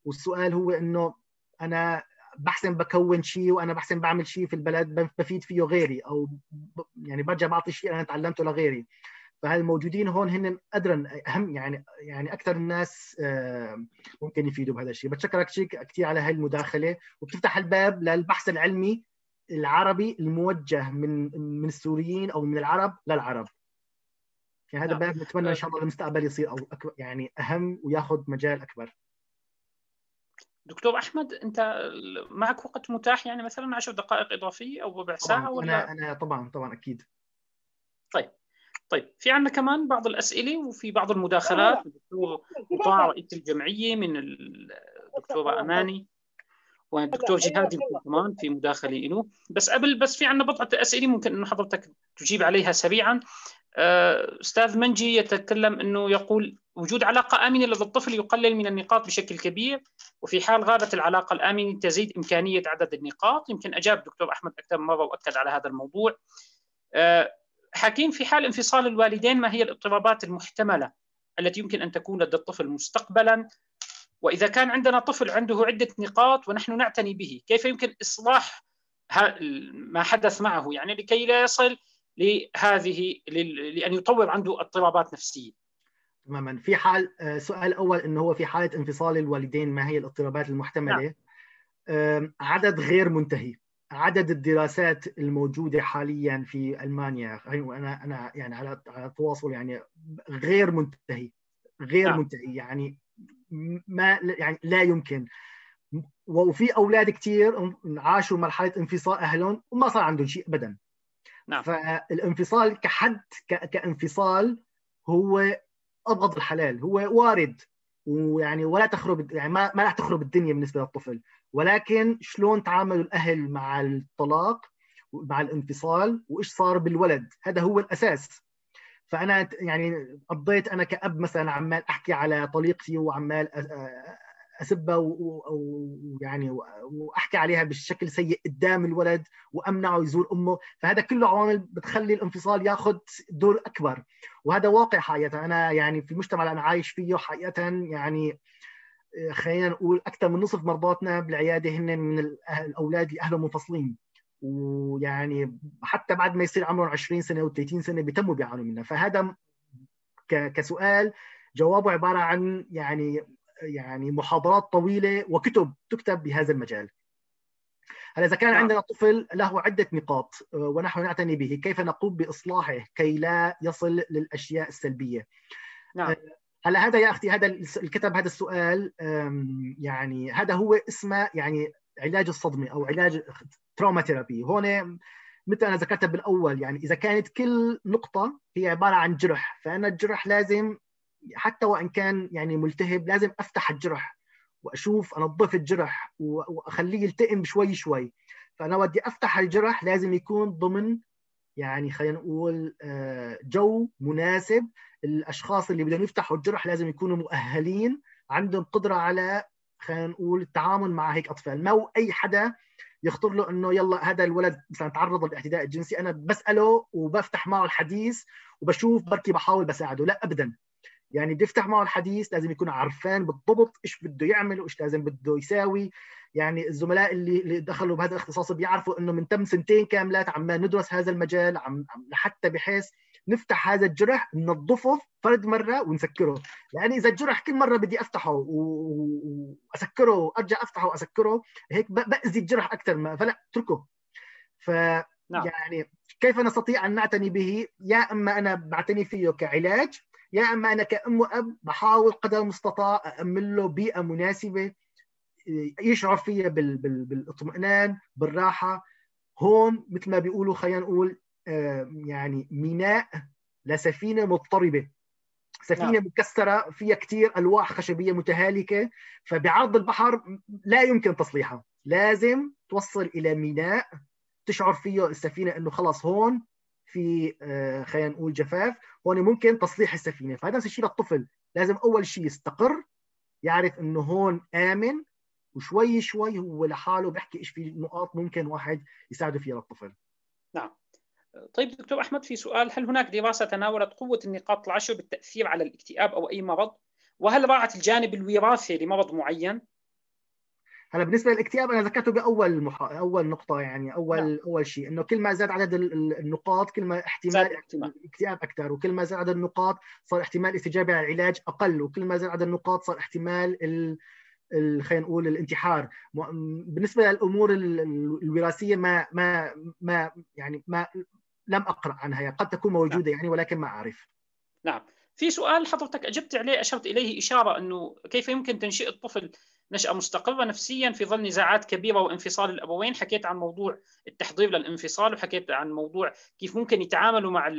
والسؤال هو إنه أنا بحسن بكون شيء وأنا بحسن بعمل شيء في البلد بفيد فيه غيري أو يعني برجع بعطي شيء أنا تعلمته لغيري. فالموجودين هون هن ادرى أهم يعني يعني أكثر الناس آه، ممكن يفيدوا بهذا الشيء. بتشكرك كثير على هاي المداخلة. وبتفتح الباب للبحث العلمي العربي الموجه من من السوريين أو من العرب للعرب. يعني هذا نعم. باب نتمنى إن شاء الله المستقبل يصير أو أكبر يعني أهم وياخذ مجال أكبر. دكتور أحمد أنت معك وقت متاح يعني مثلا 10 دقائق إضافية أو ربع ساعة ولا؟ أنا أنا طبعا طبعا أكيد. طيب طيب في عندنا كمان بعض الأسئلة وفي بعض المداخلات. الدكتور قطاع رئيس الجمعية من الدكتوره أماني. والدكتور جهادي كمان في مداخلة له بس قبل بس في عندنا بضعة أسئلة ممكن إنه حضرتك تجيب عليها سريعا. آه، أستاذ منجي يتكلم إنه يقول وجود علاقة آمنة لدى الطفل يقلل من النقاط بشكل كبير وفي حال غابت العلاقة الآمنة تزيد إمكانية عدد النقاط. يمكن أجاب دكتور أحمد أكثر مرة وأكد على هذا الموضوع. آه، حكيم في حال انفصال الوالدين ما هي الاضطرابات المحتملة التي يمكن أن تكون لدى الطفل مستقبلا؟ وإذا كان عندنا طفل عنده عدة نقاط ونحن نعتني به كيف يمكن إصلاح ما حدث معه؟ يعني لكي لا يصل لهذه لأن يطور عنده اضطرابات نفسية. تماما. في حال آه، سؤال أول إنه هو في حالة انفصال الوالدين ما هي الاضطرابات المحتملة؟ نعم. عدد غير منتهي. عدد الدراسات الموجودة حاليا في ألمانيا أنا أنا يعني على على تواصل يعني غير منتهي غير نعم. منتهي. يعني ما يعني لا يمكن. وفي أولاد كثير عاشوا مرحلة انفصال أهلهم وما صار عندهم شيء ابدا. نعم. فالانفصال كحد كانفصال هو أبغض الحلال هو وارد. ويعني ولا تخرب يعني ما ما راح تخرب الدنيا بالنسبة للطفل. ولكن شلون تعاملوا الأهل مع الطلاق مع الانفصال؟ وإيش صار بالولد؟ هذا هو الأساس. فأنا يعني قضيت أنا كأب مثلا عمال أحكي على طليقتي وعمال أسبها ويعني وأحكي عليها بشكل سيء قدام الولد وأمنعه يزور أمه. فهذا كله عوامل بتخلي الانفصال ياخذ دور أكبر. وهذا واقع حقيقه. أنا يعني في المجتمع اللي أنا عايش فيه حقيقه يعني خلينا نقول أكثر من نصف مرضاتنا بالعيادة هن من الأولاد اللي اهلهم منفصلين. ويعني حتى بعد ما يصير عمرهم 20 سنة و30 سنة بيتموا بيعانوا منها فهذا كسؤال جوابه عبارة عن يعني يعني محاضرات طويلة وكتب تكتب بهذا المجال هلا إذا كان نعم. عندنا طفل له عدة نقاط آه، ونحن نعتني به كيف نقوم بإصلاحه كي لا يصل للأشياء السلبية نعم. آه، هلا هذا يا أختي هذا الكتب هذا السؤال يعني هذا هو اسمه يعني علاج الصدمة أو علاج تروما ثيرابي هون مثل أنا ذكرتها بالأول يعني إذا كانت كل نقطة هي عبارة عن جرح فأنا الجرح لازم حتى وإن كان يعني ملتهب لازم أفتح الجرح وأشوف انظف الجرح وأخليه يلتئم شوي شوي. فأنا بدي أفتح الجرح لازم يكون ضمن يعني خلينا نقول آه، جو مناسب. الأشخاص اللي بدهم يفتحوا الجرح لازم يكونوا مؤهلين عندهم قدرة على خلينا نقول التعامل مع هيك أطفال. ما أي حدا يخطر له إنه يلا هذا الولد مثلا تعرض للاعتداء الجنسي أنا بسأله وبفتح معه الحديث وبشوف بركي بحاول بساعده. لا ابدا. يعني بدي افتح معه الحديث لازم يكون عارفان بالضبط إيش بده يعمل وإيش لازم بده يساوي. يعني الزملاء اللي اللي دخلوا بهذا الاختصاص بيعرفوا إنه من تم سنتين كاملات عمال ندرس هذا المجال عم لحتى بحيث نفتح هذا الجرح ننظفه فرد مرة ونسكره. يعني إذا الجرح كل مرة بدي أفتحه وأسكره وأرجع أفتحه وأسكره هيك بأذي الجرح أكثر ما فلا اتركه. ف نعم. يعني كيف نستطيع أن نعتني به؟ يا أما أنا بعتني فيه كعلاج يا أما أنا كأم وأب بحاول قدر المستطاع أأمن له بيئة مناسبة يشعر فيها بالإطمئنان بالراحة. هون مثل ما بيقولوا خلينا نقول يعني ميناء لسفينه مضطربة. سفينة نعم. مكسرة فيها كثير ألواح خشبية متهالكة فبعرض البحر لا يمكن تصليحها. لازم توصل إلى ميناء تشعر فيه السفينة إنه خلاص هون في آه، خلينا نقول جفاف هون ممكن تصليح السفينة. فهذا نفس الشيء للطفل. لازم أول شيء يستقر يعرف إنه هون آمن وشوي شوي هو لحاله بيحكي إيش في نقاط ممكن واحد يساعده فيها للطفل. نعم. طيب دكتور أحمد في سؤال هل هناك دراسة تناولت قوة النقاط العشر بالتأثير على الاكتئاب أو أي مرض؟ وهل راعت الجانب الوراثي لمرض معين؟ هلا بالنسبة للاكتئاب أنا ذكرته بأول مح... أول نقطة يعني أول نعم. أول شيء إنه كل ما زاد عدد النقاط كل ما احتمال الاكتئاب أكثر وكل ما زاد عدد النقاط صار احتمال الاستجابه على العلاج أقل وكل ما زاد عدد النقاط صار احتمال ال... خلينا نقول الانتحار. بالنسبة للأمور الوراثية ما ما ما يعني ما لم أقرأ عنها يعني قد تكون موجودة. يعني ولكن ما أعرف. نعم. في سؤال حضرتك أجبت عليه أشرت إليه إشارة أنه كيف يمكن تنشئة الطفل نشأة مستقرة نفسيا في ظل نزاعات كبيرة وانفصال الأبوين؟ حكيت عن موضوع التحضير للانفصال وحكيت عن موضوع كيف ممكن يتعاملوا مع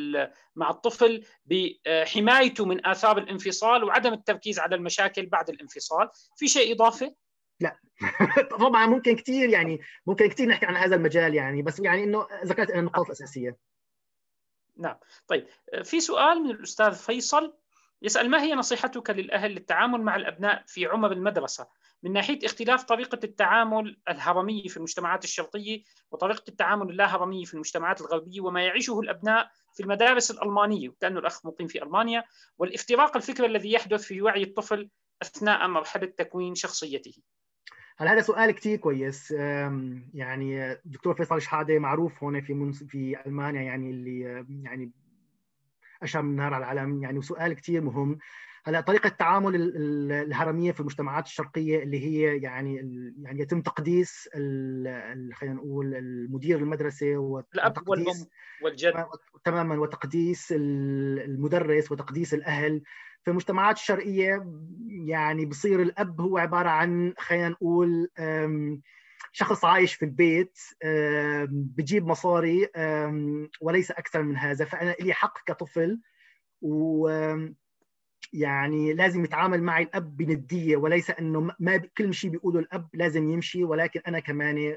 مع الطفل بحمايته من آثار الانفصال وعدم التركيز على المشاكل بعد الانفصال. في شيء إضافة؟ لا. طبعا ممكن كثير يعني ممكن كثير نحكي عن هذا المجال يعني بس يعني إنه ذكرت النقاط الأساسية. نعم طيب في سؤال من الأستاذ فيصل يسأل ما هي نصيحتك للأهل للتعامل مع الأبناء في عمر المدرسة من ناحية اختلاف طريقة التعامل الهرمي في المجتمعات الشرقية وطريقة التعامل اللاهرمي في المجتمعات الغربية وما يعيشه الأبناء في المدارس الألمانية وكانه الأخ مقيم في ألمانيا والافتراق الفكري الذي يحدث في وعي الطفل أثناء مرحلة تكوين شخصيته. هلا هذا سؤال كثير كويس. يعني الدكتور فيصل شحادة معروف هون في في ألمانيا يعني اللي يعني أشهر من نار على العالم يعني سؤال كثير مهم. هلا طريقة التعامل الهرمية في المجتمعات الشرقية اللي هي يعني يعني يتم تقديس خلينا نقول المدير المدرسة والاب والأم والجد. تماما وتقديس المدرس وتقديس الأهل. في المجتمعات الشرقيه يعني بصير الأب هو عبارة عن خلينا نقول شخص عايش في البيت بجيب مصاري وليس أكثر من هذا. فأنا لي حق كطفل و يعني لازم يتعامل معي الأب بندية وليس إنه ما كل شيء بيقوله الأب لازم يمشي ولكن أنا كمان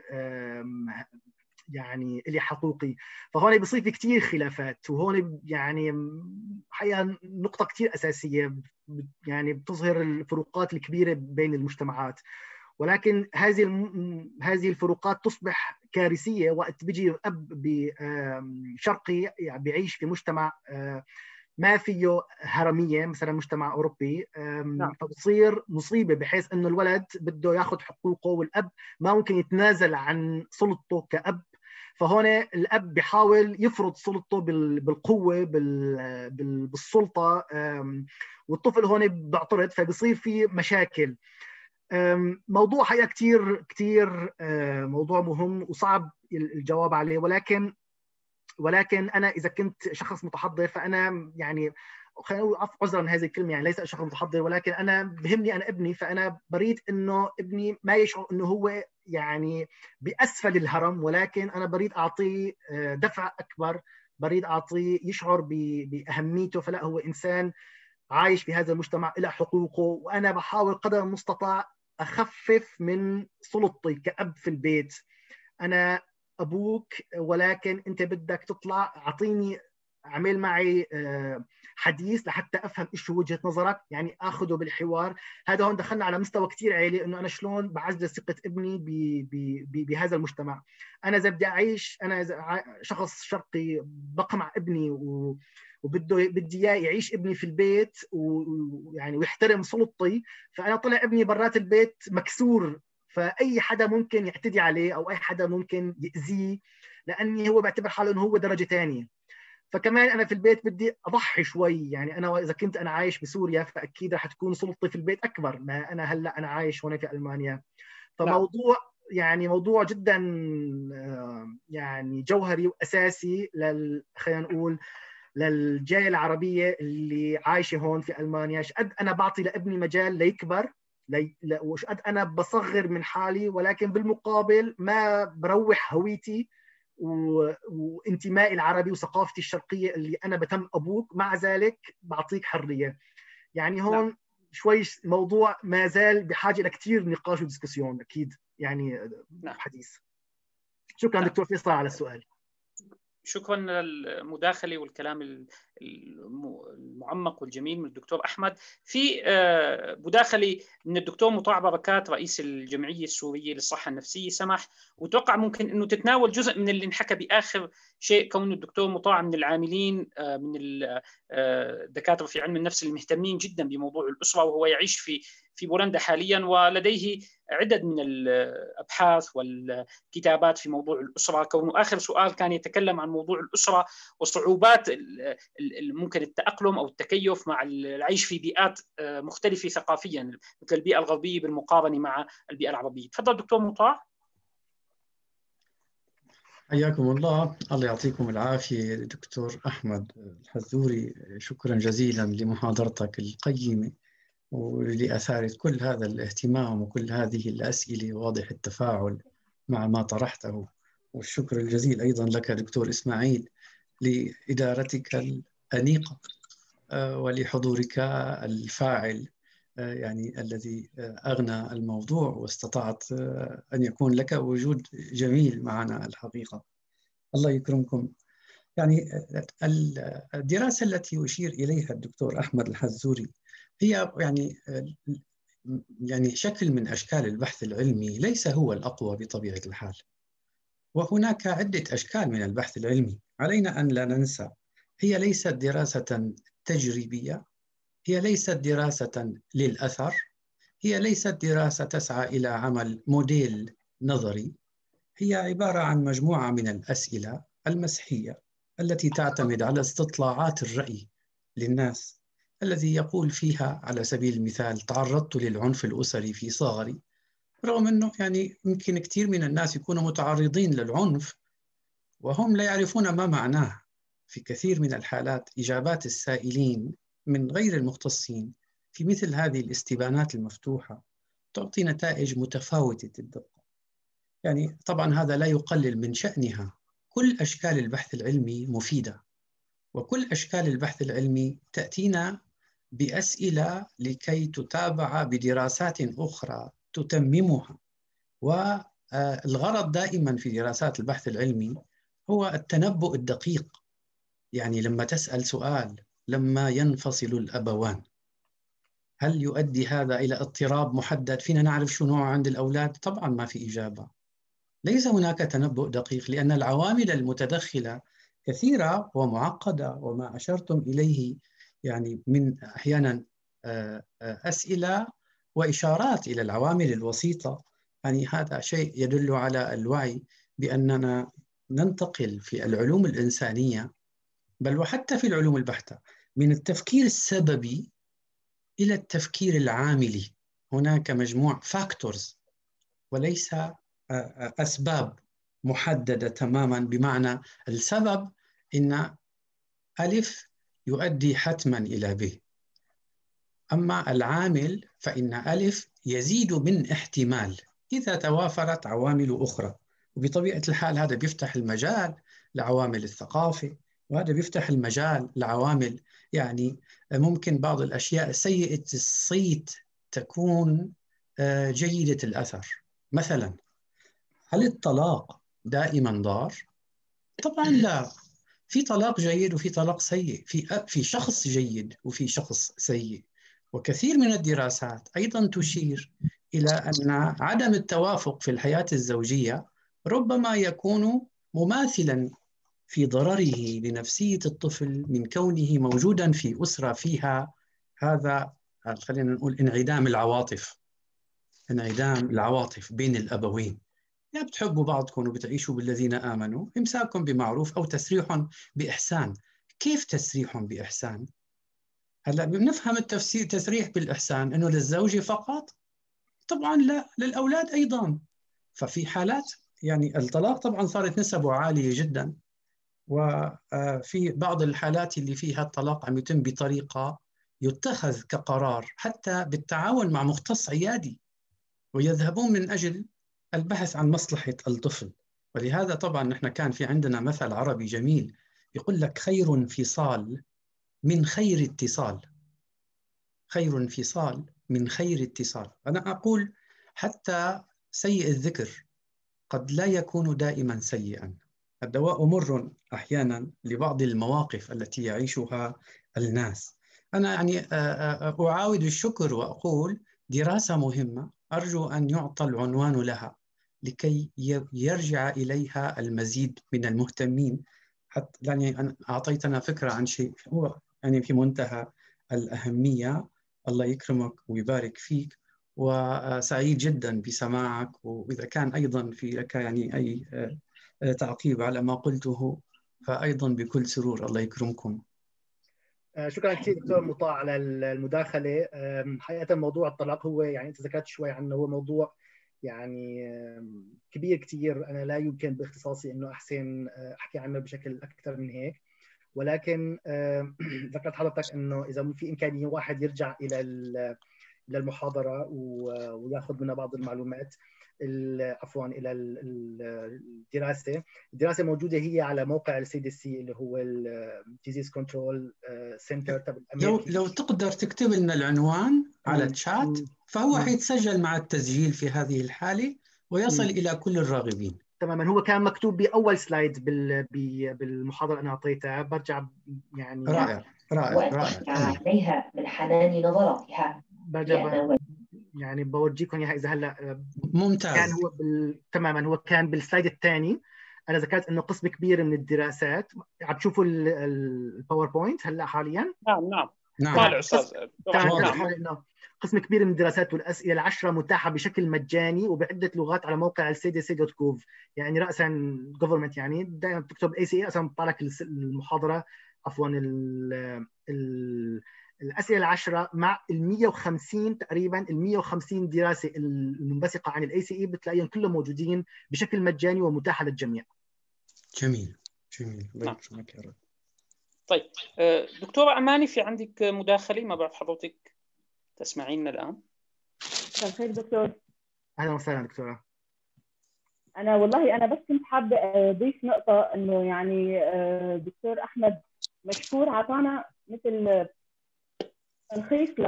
يعني لي حقوقي فهون بصير في كثير خلافات وهون يعني حقيقة نقطة كثير أساسية يعني بتظهر الفروقات الكبيرة بين المجتمعات. ولكن هذه هذه الفروقات تصبح كارثية وقت بيجي أب شرقي يعني بيعيش في مجتمع ما فيه هرمية مثلا مجتمع أوروبي نعم. فبصير مصيبة بحيث إنه الولد بده ياخذ حقوقه والأب ما ممكن يتنازل عن سلطته كأب. فهون الأب بيحاول يفرض سلطته بالقوة بالسلطة والطفل هون بيعترض فبصير في مشاكل. موضوع حقيقة كثير كثير موضوع مهم وصعب الجواب عليه ولكن ولكن أنا إذا كنت شخص متحضر فأنا يعني خلينا نقول عذرا هذه الكلمة يعني ليس شخص متحضر ولكن أنا بهمني أنا ابني فأنا بريد إنه ابني ما يشعر إنه هو يعني بأسفل الهرم ولكن أنا بريد أعطيه آه، دفع أكبر بريد أعطيه يشعر بأهميته فلا هو إنسان عايش في هذا المجتمع له حقوقه وأنا بحاول قدر المستطاع أخفف من سلطتي كأب في البيت. أنا أبوك ولكن أنت بدك تطلع أعطيني اعمل معي آه، حديث لحتى أفهم إيش وجهة نظرك يعني اخذه بالحوار. هذا هون دخلنا على مستوى كثير عالي إنه أنا شلون بعزز ثقة ابني بهذا المجتمع. أنا إذا بدي أعيش أنا إذا شخص شرقي بقمع ابني و وبده بدي إياه يعيش ابني في البيت ويعني ويحترم سلطتي فأنا طلع ابني برات البيت مكسور. فأي حدا ممكن يعتدي عليه أو أي حدا ممكن يأذيه لأني هو بعتبر حاله إنه هو درجة ثانية فكمان أنا في البيت بدي أضحي شوي. يعني أنا إذا كنت أنا عايش بسوريا فأكيد رح تكون سلطتي في البيت أكبر. ما أنا هلأ أنا عايش هون في ألمانيا. فموضوع يعني موضوع جدا يعني جوهري وأساسي لل خلينا نقول للجاليه العربية اللي عايشة هون في ألمانيا. قد أنا بعطي لابني مجال ليكبر؟ لي... وش قد أنا بصغر من حالي؟ ولكن بالمقابل ما بروح هويتي. وانتمائي العربي وثقافتي الشرقية اللي أنا بتم أبوك مع ذلك بعطيك حرية. يعني هون لا. شوي موضوع ما زال بحاجة لكثير نقاش ودسكسيون أكيد يعني حديث. شكرا دكتور فيصل على السؤال. شكرا للمداخلة والكلام المعمق والجميل من الدكتور أحمد. في آه، مداخلة من الدكتور مطاع بركات رئيس الجمعية السورية للصحة النفسية سمح وتوقع ممكن إنه تتناول جزء من اللي انحكى بآخر شيء كون الدكتور مطاع من العاملين آه، من الدكاتره آه، في علم النفس المهتمين جدا بموضوع الأسرة وهو يعيش في في بولندا حاليا ولديه عدد من الأبحاث والكتابات في موضوع الأسرة. كونه آخر سؤال كان يتكلم عن موضوع الأسرة وصعوبات ممكن التأقلم أو التكيف مع العيش في بيئات آه، مختلفة ثقافيا مثل البيئة الغربية بالمقارنة مع البيئة العربية. تفضل دكتور مطاع. حياكم الله. الله يعطيكم العافية دكتور أحمد الحذوري. شكرا جزيلا لمحاضرتك القيمة واللي أثارت كل هذا الاهتمام وكل هذه الأسئلة. واضح التفاعل مع ما طرحته. والشكر الجزيل أيضا لك دكتور إسماعيل لإدارتك الأنيقة آه، ولحضورك الفاعل. يعني الذي أغنى الموضوع واستطعت أن يكون لك وجود جميل معنا الحقيقة. الله يكرمكم. يعني الدراسة التي يشير إليها الدكتور أحمد الحزوري هي يعني يعني شكل من أشكال البحث العلمي ليس هو الأقوى بطبيعة الحال. وهناك عدة أشكال من البحث العلمي. علينا أن لا ننسى هي ليست دراسة تجريبية هي ليست دراسة للأثر هي ليست دراسة تسعى إلى عمل موديل نظري هي عبارة عن مجموعة من الأسئلة المسحية التي تعتمد على استطلاعات الرأي للناس الذي يقول فيها على سبيل المثال تعرضت للعنف الأسري في صغري. رغم أنه يعني يمكن كثير من الناس يكونوا متعرضين للعنف وهم لا يعرفون ما معناه في كثير من الحالات إجابات السائلين من غير المختصين في مثل هذه الاستبانات المفتوحة تعطي نتائج متفاوتة الدقة. يعني طبعا هذا لا يقلل من شأنها. كل أشكال البحث العلمي مفيدة وكل أشكال البحث العلمي تأتينا بأسئلة لكي تتابع بدراسات أخرى تتممها. والغرض دائما في دراسات البحث العلمي هو التنبؤ الدقيق. يعني لما تسأل سؤال لما ينفصل الأبوان. هل يؤدي هذا إلى اضطراب محدد؟ فينا نعرف شو نوعه عند الأولاد؟ طبعا ما في إجابة. ليس هناك تنبؤ دقيق لأن العوامل المتدخلة كثيرة ومعقدة وما أشرتم إليه يعني من أحيانا آه، آه، أسئلة وإشارات إلى العوامل الوسيطة. يعني هذا شيء يدل على الوعي بأننا ننتقل في العلوم الإنسانية بل وحتى في العلوم البحتة. من التفكير السببي إلى التفكير العاملي. هناك مجموع فاكتورز وليس أسباب محددة تماما. بمعنى السبب إن ألف يؤدي حتما إلى ب. أما العامل فإن ألف يزيد من احتمال. إذا توافرت عوامل أخرى. وبطبيعة الحال هذا بيفتح المجال لعوامل الثقافة وهذا بيفتح المجال لعوامل. يعني ممكن بعض الأشياء سيئة الصيت تكون آه، جيدة الأثر. مثلا هل الطلاق دائما ضار؟ طبعا لا. في طلاق جيد وفي طلاق سيء. في في شخص جيد وفي شخص سيء. وكثير من الدراسات أيضا تشير إلى أن عدم التوافق في الحياة الزوجية ربما يكون مماثلا في ضرره لنفسية الطفل من كونه موجودا في أسرة فيها هذا خلينا نقول انعدام العواطف. انعدام العواطف بين الأبوين. يا بتحبوا بعضكم وبتعيشوا بالذين آمنوا إمساك بمعروف أو تسريح بإحسان. كيف تسريح بإحسان؟ هلا بنفهم التفسير تسريح بالإحسان إنه للزوجة فقط؟ طبعا لا للأولاد أيضا. ففي حالات يعني الطلاق طبعا صارت نسبه عالية جدا. وفي بعض الحالات اللي فيها الطلاق عم يتم بطريقة يتخذ كقرار حتى بالتعاون مع مختص عيادي ويذهبون من أجل البحث عن مصلحة الطفل. ولهذا طبعا نحن كان في عندنا مثل عربي جميل يقول لك خير انفصال من خير اتصال. خير انفصال من خير اتصال. أنا أقول حتى سيء الذكر قد لا يكون دائما سيئا. الدواء مر أحيانا لبعض المواقف التي يعيشها الناس. أنا يعني أعاود الشكر وأقول دراسة مهمة أرجو أن يعطى العنوان لها لكي يرجع إليها المزيد من المهتمين. حتى يعني أعطيتنا فكرة عن شيء هو يعني في منتهى الأهمية. الله يكرمك ويبارك فيك وسعيد جدا بسماعك وإذا كان أيضا في لك يعني آه، تعقيب على ما قلته فأيضا بكل سرور الله يكرمكم. آه، شكرا كثير دكتور مطاع على المداخلة. حقيقة موضوع الطلاق هو يعني أنت ذكرت شوي عنه هو موضوع يعني كبير كثير. أنا لا يمكن باختصاصي إنه أحسن آه، أحكي عنه بشكل أكثر من هيك. ولكن ذكرت حضرتك إنه إذا في إمكانية واحد يرجع إلى إلى المحاضرة ويأخذ منها بعض المعلومات. عفوا إلى الدراسة، الدراسة موجودة هي على موقع ال CDC اللي هو ال disease control center تبع لو لو تقدر تكتب لنا العنوان على تشات فهو مم. حيتسجل مع التسجيل في هذه الحالة ويصل. إلى كل الراغبين. تماما. هو كان مكتوب بأول slide بالمحاضرة أنا أعطيتها. برجع يعني رائع. رائع. رائع. عليها من حنان نظراتها. برجع يعني بورجيكم إياها إذا هلأ كان ممتاز. هو بال... تماما هو كان بال slide الثاني. أنا ذكرت إنه قسم كبير من الدراسات. عم تشوفوا ال- ال- ال PowerPoint هلأ حاليا؟ نعم نعم. نعم. طالع أستاذ. نعم. انه قسم كبير من الدراسات والأسئلة العشرة متاحة بشكل مجاني وبعدة لغات على موقع ال CDC dot gov يعني راسا government يعني دائما بتكتب ACE أصلا بتطلع لك المحاضرة عفوا ال- ال- الأسئلة العشره مع ال 150 تقريبا ال 150 دراسة المنبثقة عن ال ACE بتلاقيهم كلهم موجودين بشكل مجاني ومتاحه للجميع. جميل جميل. الله نعم. يكرمك يا رب طيب آه، دكتورة أماني في عندك مداخلة؟ ما بعرف حضرتك تسمعيننا الآن. مساء الخير دكتور. أهلا وسهلا دكتورة. أنا والله أنا بس كنت حابة اضيف نقطة إنه يعني آه، دكتور أحمد مشكور عطانا مثل تلخيص ل-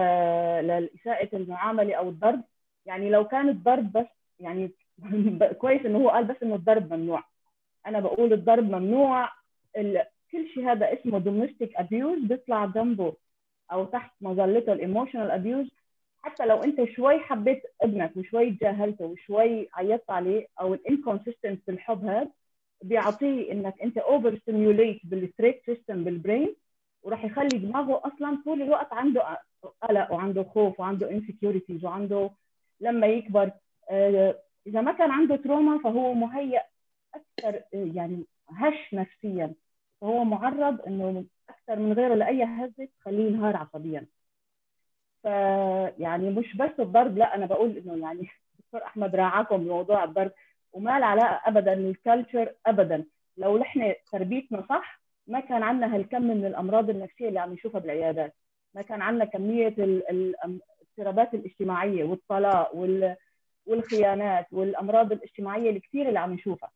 لإساءة المعاملة أو الضرب. يعني لو كان الضرب بس يعني كويس إنه هو قال بس إنه الضرب ممنوع. أنا بقول الضرب ممنوع كل شيء هذا اسمه domestic abuse بيطلع جنبه أو تحت مظلته ال emotional abuse حتى لو أنت شوي حبيت ابنك وشوي تجاهلته وشوي عيطت عليه أو ال inconsistent في الحب هذا بيعطيه إنك أنت overstimulate بال stress system بال brain وراح يخلي دماغه أصلا طول الوقت عنده قلق وعنده خوف وعنده insecurities وعنده لما يكبر. آه، إذا ما كان عنده trauma فهو مهيأ أكثر يعني هش نفسيا. فهو معرض إنه أكثر من غيره لأي هزة تخليه ينهار عصبيا. فيعني مش بس الضرب لا أنا بقول إنه يعني دكتور أحمد راعاكم بموضوع الضرب. وما له علاقه ابدا لل culture ابدا. لو نحن تربيتنا صح ما كان عندنا هالكم من الأمراض النفسية اللي عم نشوفها بالعيادات. ما كان عندنا كمية ال- ال- الاضطرابات الاجتماعية والطلاق وال والخيانات والأمراض الاجتماعية الكثيره اللي عم نشوفها.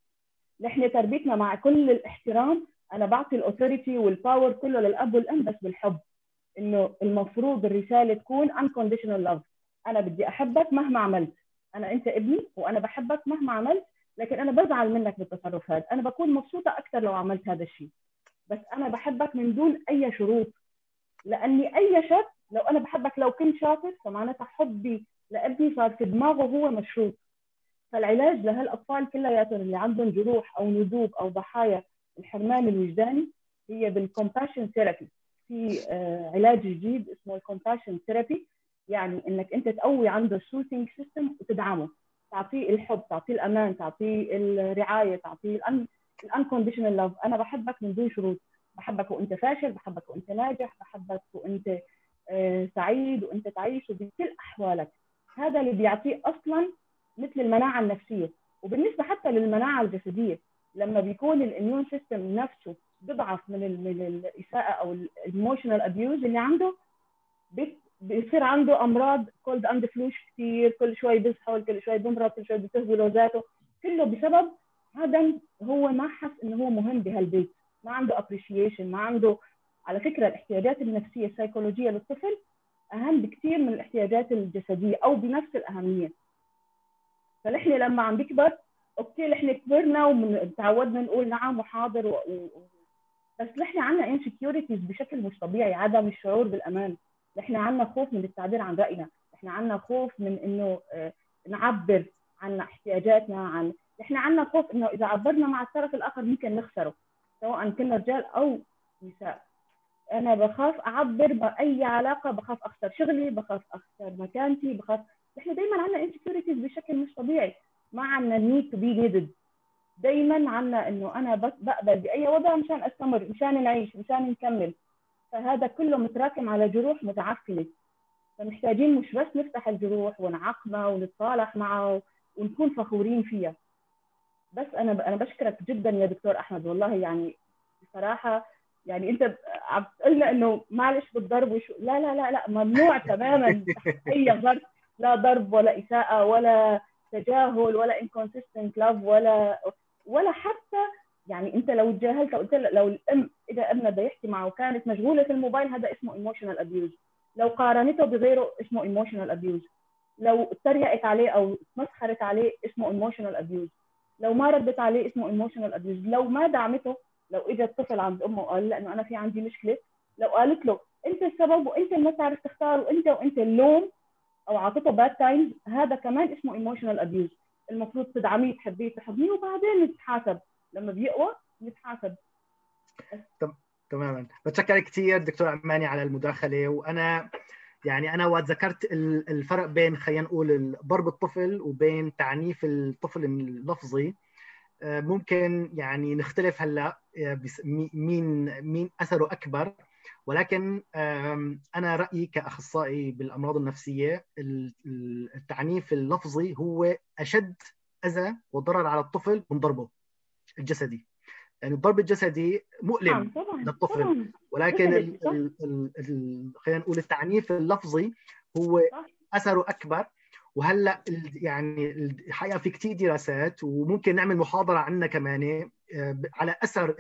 نحن تربيتنا مع كل الاحترام أنا بعطي ال authority وال power كله للأب والأم بس بالحب إنه المفروض الرسالة تكون unconditional love. أنا بدي أحبك مهما عملت. أنا أنت ابني وأنا بحبك مهما عملت لكن أنا بزعل منك بالتصرف هذا أنا بكون مبسوطة أكثر لو عملت هذا الشيء. بس أنا بحبك من دون أي شروط. لأني أي شرط لو أنا بحبك لو كنت شاطر فمعناتها حبي لابني صار في دماغه هو مشروط. فالعلاج لهالأطفال كلياتهم اللي عندهم جروح أو ندوب أو ضحايا الحرمان الوجداني هي بال compassion therapy في آه، علاج جديد اسمه ال compassion therapy يعني إنك أنت تقوي عنده ال soothing system وتدعمه. تعطيه الحب تعطيه الأمان تعطيه الرعاية تعطيه ال unconditional love أنا بحبك من دون شروط. بحبك وأنت فاشل بحبك وأنت ناجح بحبك وأنت آه، سعيد وأنت تعيش وبكل أحوالك. هذا اللي بيعطيه أصلا مثل المناعة النفسية. وبالنسبة حتى للمناعة الجسدية لما بيكون ال immune system نفسه بيضعف من من الإساءة أو ال emotional abuse اللي عنده بيصير عنده أمراض cold and flu ش كثير كل شوي بيزحل كل شوي بمرض كل شوي بتهوي له ذاته كله بسبب عدم هو ما حس إنه هو مهم بهالبيت. ما عنده appreciation ما عنده على فكرة الاحتياجات النفسية السيكولوجية للطفل أهم بكثير من الاحتياجات الجسدية أو بنفس الأهمية. فنحن لما عم بيكبر okay نحن كبرنا وتعودنا نقول نعم وحاضر و... و... بس نحن عندنا insecurities بشكل مش طبيعي عدم الشعور بالأمان. نحن عندنا خوف من التعبير عن رأينا. نحن عندنا خوف من إنه آه، نعبر عن احتياجاتنا عن نحن عندنا خوف إنه إذا عبرنا مع الطرف الآخر ممكن نخسره سواء كنا رجال أو نساء. أنا بخاف أعبر بأي علاقة بخاف أخسر شغلي بخاف أخسر مكانتي بخاف. نحن دائما عندنا insecurities بشكل مش طبيعي. ما عندنا need to be needed دائما عندنا إنه أنا بس بقبل بأي وضع مشان أستمر مشان نعيش مشان نكمل. فهذا كله متراكم على جروح متعفنه فمحتاجين مش بس نفتح الجروح ونعقمها ونتصالح معها ونكون فخورين فيها. بس أنا أنا بشكرك جدا يا دكتور أحمد والله يعني بصراحة يعني أنت عم تقولنا إنه معلش بالضرب وشو لا لا لا لا ممنوع تماما أي ظرف لا ضرب ولا إساءة ولا تجاهل ولا inconsistent love ولا ولا حتى يعني أنت لو تجاهلت قلت لو الأم إذا ابنها بده يحكي معه وكانت مشغولة في الموبايل هذا اسمه emotional abuse لو قارنته بغيره اسمه emotional abuse لو اتريقت عليه أو مسخرت عليه اسمه emotional abuse لو ما ردت عليه اسمه emotional abuse لو ما دعمته لو اجى الطفل عند أمه وقال لأنه أنا في عندي مشكلة لو قالت له أنت السبب وأنت اللي ما تعرف تختار وانت وأنت اللوم أو عطيته bad times هذا كمان اسمه emotional abuse المفروض تدعميه تحبيه تحضنيه وبعدين نتحاسب لما بيقوى نتحاسب تماما. بتشكر كثير دكتور عماني على المداخلة وأنا يعني أنا وقت ذكرت الفرق بين خلينا نقول ضرب الطفل وبين تعنيف الطفل اللفظي. آه، ممكن يعني نختلف هلأ آه، مين مين أثره أكبر. ولكن أنا رأيي كأخصائي بالأمراض النفسية التعنيف اللفظي هو أشد أذى وضرر على الطفل من ضربه الجسدي. يعني الضرب الجسدي مؤلم طبعاً للطفل. ولكن خلينا نقول التعنيف اللفظي هو أثره أكبر. وهلأ يعني الحقيقة في كثير دراسات وممكن نعمل محاضرة عنها كمان آه، على أثر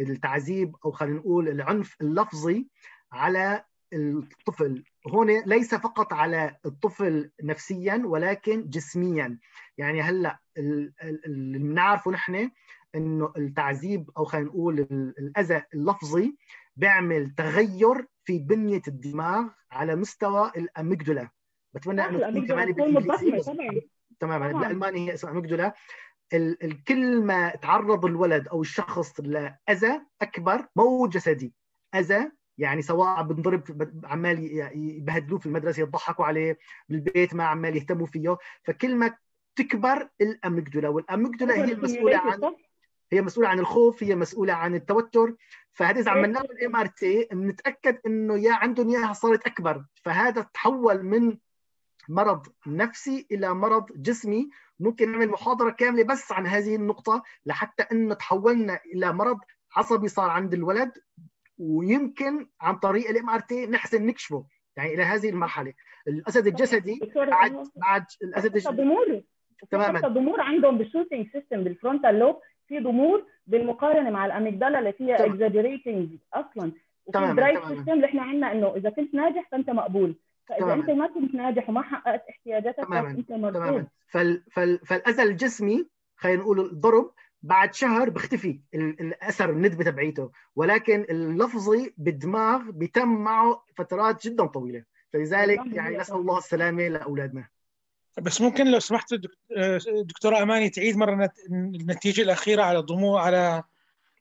التعذيب أو خلينا نقول العنف اللفظي على الطفل. هون ليس فقط على الطفل نفسيا ولكن جسميا. يعني هلأ اللي بنعرفه نحن إنه التعذيب أو خلينا نقول الأذى اللفظي بيعمل تغير في بنية الدماغ على مستوى الاميجدولا بتمنى إنه تكون كمان بالانجليزي تماما بالألماني هي اسمها اميجدولا كل ما تعرض الولد أو الشخص لأذى أكبر مو جسدي. أذى يعني سواء بنضرب عمال يبهدلوه في المدرسة يضحكوا عليه بالبيت ما عمال يهتموا فيه. فكل ما تكبر ال amygdala وال amygdala هي المسؤولة عن هي مسؤولة عن الخوف هي مسؤولة عن التوتر. فهذا إذا عملنا له ال MRT بنتاكد إنه يا عندهم إياها صارت أكبر. فهذا تحول من مرض نفسي إلى مرض جسمي. ممكن نعمل محاضرة كاملة بس عن هذه النقطة لحتى إنه تحولنا إلى مرض عصبي صار عند الولد. ويمكن عن طريق ال MRT نحسن نكشفه يعني إلى هذه المرحلة. الأذى الجسدي بعد بعد الأذى الجسدي تماما. ضمور عندهم بال soothing system بال frontal lobe في ضمور بالمقارنة مع ال amygdala اللي فيها exaggerating أصلا. وفي ال drive system اللي إحنا عندنا إنه إذا كنت ناجح فأنت مقبول. فإذا. أنت ما كنت ناجح وما حققت احتياجاتك تماما. فانت مرفوض تماما. فال... فال... فالاذى الجسمي خلينا نقول الضرب بعد شهر بيختفي الأثر الندبة تبعيته. ولكن اللفظي بالدماغ بيتم معه فترات جدا طويلة. فلذلك يعني نسأل الله السلامة لأولادنا. بس ممكن لو سمحت دكتورة أماني تعيد مرة النتيجة الأخيرة على ضمور على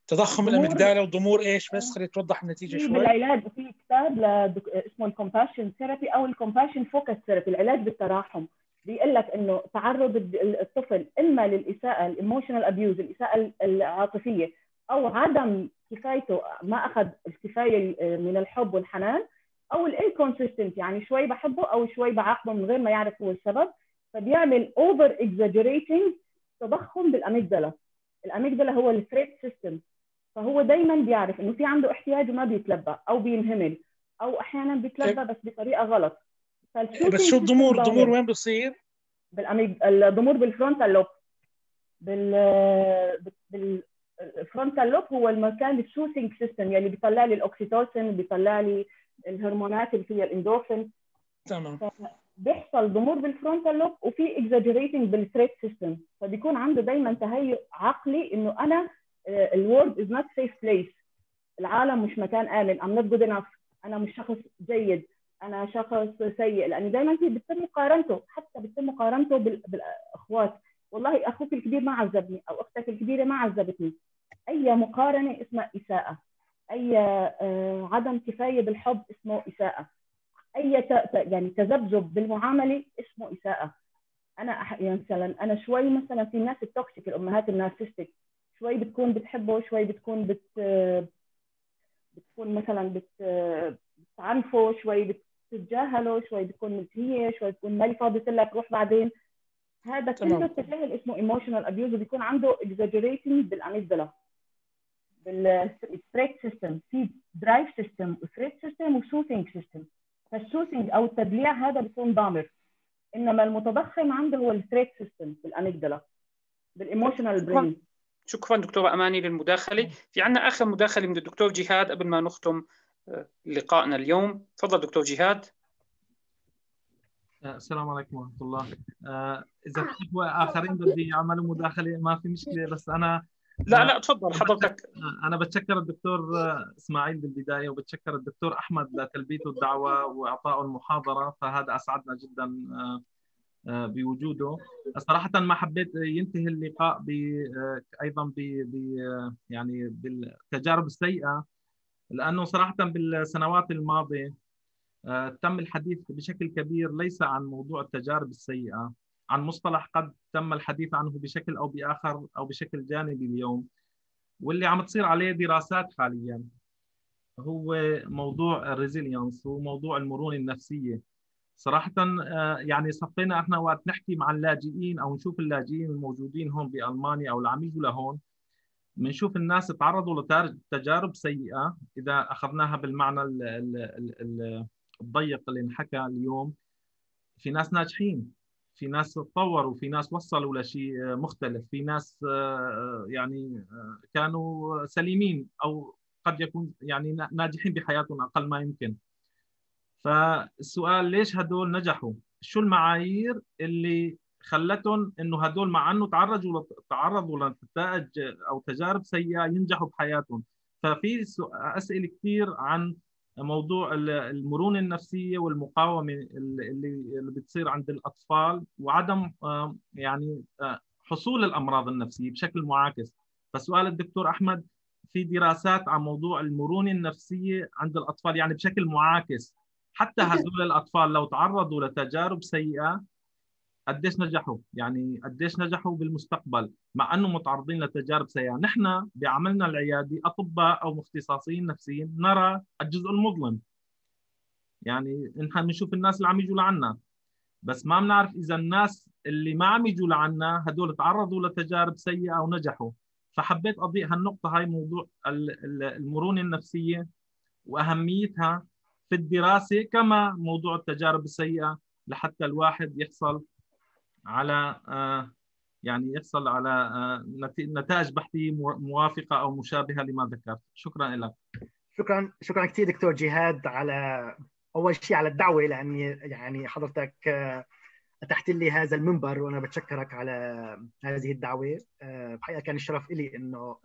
تضخم ال amygdala وضمور إيش بس؟ خلي توضح النتيجة شوي. بالعلاج. في كتاب لدك... اسمه ال compassion therapy أو ال compassion focused therapy العلاج بالتراحم. بيقول لك إنه تعرض الطفل إما للإساءة ال emotional abuse الإساءة العاطفية أو عدم كفايته ما أخذ الكفاية من الحب والحنان أو ال inconsistent يعني شوي بحبه أو شوي بعاقبه من غير ما يعرف هو السبب. فبيعمل over exaggerating تضخم بال amygdala ال amygdala هو ال threat system فهو دايما بيعرف إنه في عنده احتياج وما بيتلبى أو بينهمل أو أحيانا بيتلبى بس بطريقة غلط. بس شو الضمور الضمور وين بصير بالأميج... الضمور بال frontal lobe بال بال frontal lobe هو المكان ال soothing system يلي بيطلع لي ال oxytocin بيطلع لي الهرمونات اللي فيها الإندورفين. تمام. بيحصل ضمور بال frontal lobe وفي exaggerating بال threat system فبيكون عنده دايما تهيؤ عقلي إنه أنا ال world is not safe place العالم مش مكان آمن. I'm not good enough أنا مش شخص جيد. أنا شخص سيء. لأن دايما في بتتم مقارنته حتى بتتم مقارنته بالأخوات. والله أخوك الكبير ما عذبني أو أختك الكبيرة ما عذبتني. أي مقارنة اسمها إساءة. أي آه، عدم كفاية بالحب اسمه إساءة. أي يعني تذبذب بالمعاملة اسمه إساءة. أنا يعني مثلا أنا شوي مثلا في الناس ال toxic الأمهات ال narcissistic شوي بتكون بتحبه شوي بتكون بت بتكون مثلا بت بتعنفه شوي بتتجاهله شوي بتكون ملتهية شوي بتكون ما فاضي لك روح بعدين. هذا كله التجاهل اسمه emotional abuse وبيكون عنده exaggerating بال amygdala بال threat system في drive system و threat system و soothing system فال soothing أو التدليع هذا بيكون ضامر. إنما المتضخم عنده هو ال threat system بال amygdala بال emotional brain. شكرا دكتورة أماني للمداخلة. في عنا آخر مداخلة من الدكتور جهاد قبل ما نختم لقائنا اليوم. تفضل دكتور جهاد. السلام عليكم ورحمة الله. إذا في آخرين بدي يعملوا مداخلة ما في مشكلة بس أنا لا لا تفضل حضرتك. أنا بتشكر الدكتور إسماعيل بالبداية وبتشكر الدكتور أحمد لتلبيته الدعوة وإعطائه المحاضرة فهذا أسعدنا جدا بوجوده. صراحة ما حبيت ينتهي اللقاء ب أيضا ب يعني بالتجارب السيئة لأنه صراحة بالسنوات الماضية تم الحديث بشكل كبير ليس عن موضوع التجارب السيئة عن مصطلح قد تم الحديث عنه بشكل أو بآخر أو بشكل جانبي اليوم. واللي عم تصير عليه دراسات حاليا هو موضوع الريزيلينس هو موضوع المرونة النفسية. صراحة يعني صفينا إحنا وقت نحكي مع اللاجئين أو نشوف اللاجئين الموجودين هون بألمانيا أو اللي عم يجوا لهون بنشوف الناس تعرضوا لتجارب سيئة. إذا أخذناها بالمعنى الضيق اللي انحكى اليوم في ناس ناجحين. في ناس تطوروا في ناس وصلوا لشيء مختلف في ناس يعني كانوا سليمين أو قد يكون يعني ناجحين بحياتهم أقل ما يمكن. فالسؤال ليش هدول نجحوا؟ شو المعايير اللي خلتهم إنه هدول مع إنه تعرضوا تعرضوا لنتائج أو تجارب سيئة ينجحوا بحياتهم؟ ففي أسئلة كثير عن موضوع المرونة النفسية والمقاومة اللي اللي بتصير عند الأطفال وعدم يعني حصول الأمراض النفسية بشكل معاكس. فسؤال الدكتور أحمد في دراسات عن موضوع المرونة النفسية عند الأطفال يعني بشكل معاكس حتى هذول الأطفال لو تعرضوا لتجارب سيئة قديش نجحوا؟ يعني قديش نجحوا بالمستقبل؟ مع إنه متعرضين لتجارب سيئة. نحن بعملنا العيادي أطباء أو مختصين نفسيين نرى الجزء المظلم. يعني نحن بنشوف الناس اللي عم يجوا لعنا. بس ما بنعرف إذا الناس اللي ما عم يجوا لعنا هدول تعرضوا لتجارب سيئة ونجحوا فحبيت أضيء هالنقطة. هاي موضوع المرونة النفسية وأهميتها في الدراسة كما موضوع التجارب السيئة لحتى الواحد يحصل على يعني يحصل على نتائج بحثيه موافقة أو مشابهة لما ذكرت. شكرا لك. شكرا شكرا كثير دكتور جهاد على أول شيء على الدعوة لأني يعني حضرتك أتحت لي هذا المنبر وأنا بتشكرك على هذه الدعوة. بحقيقة كان الشرف لي إنه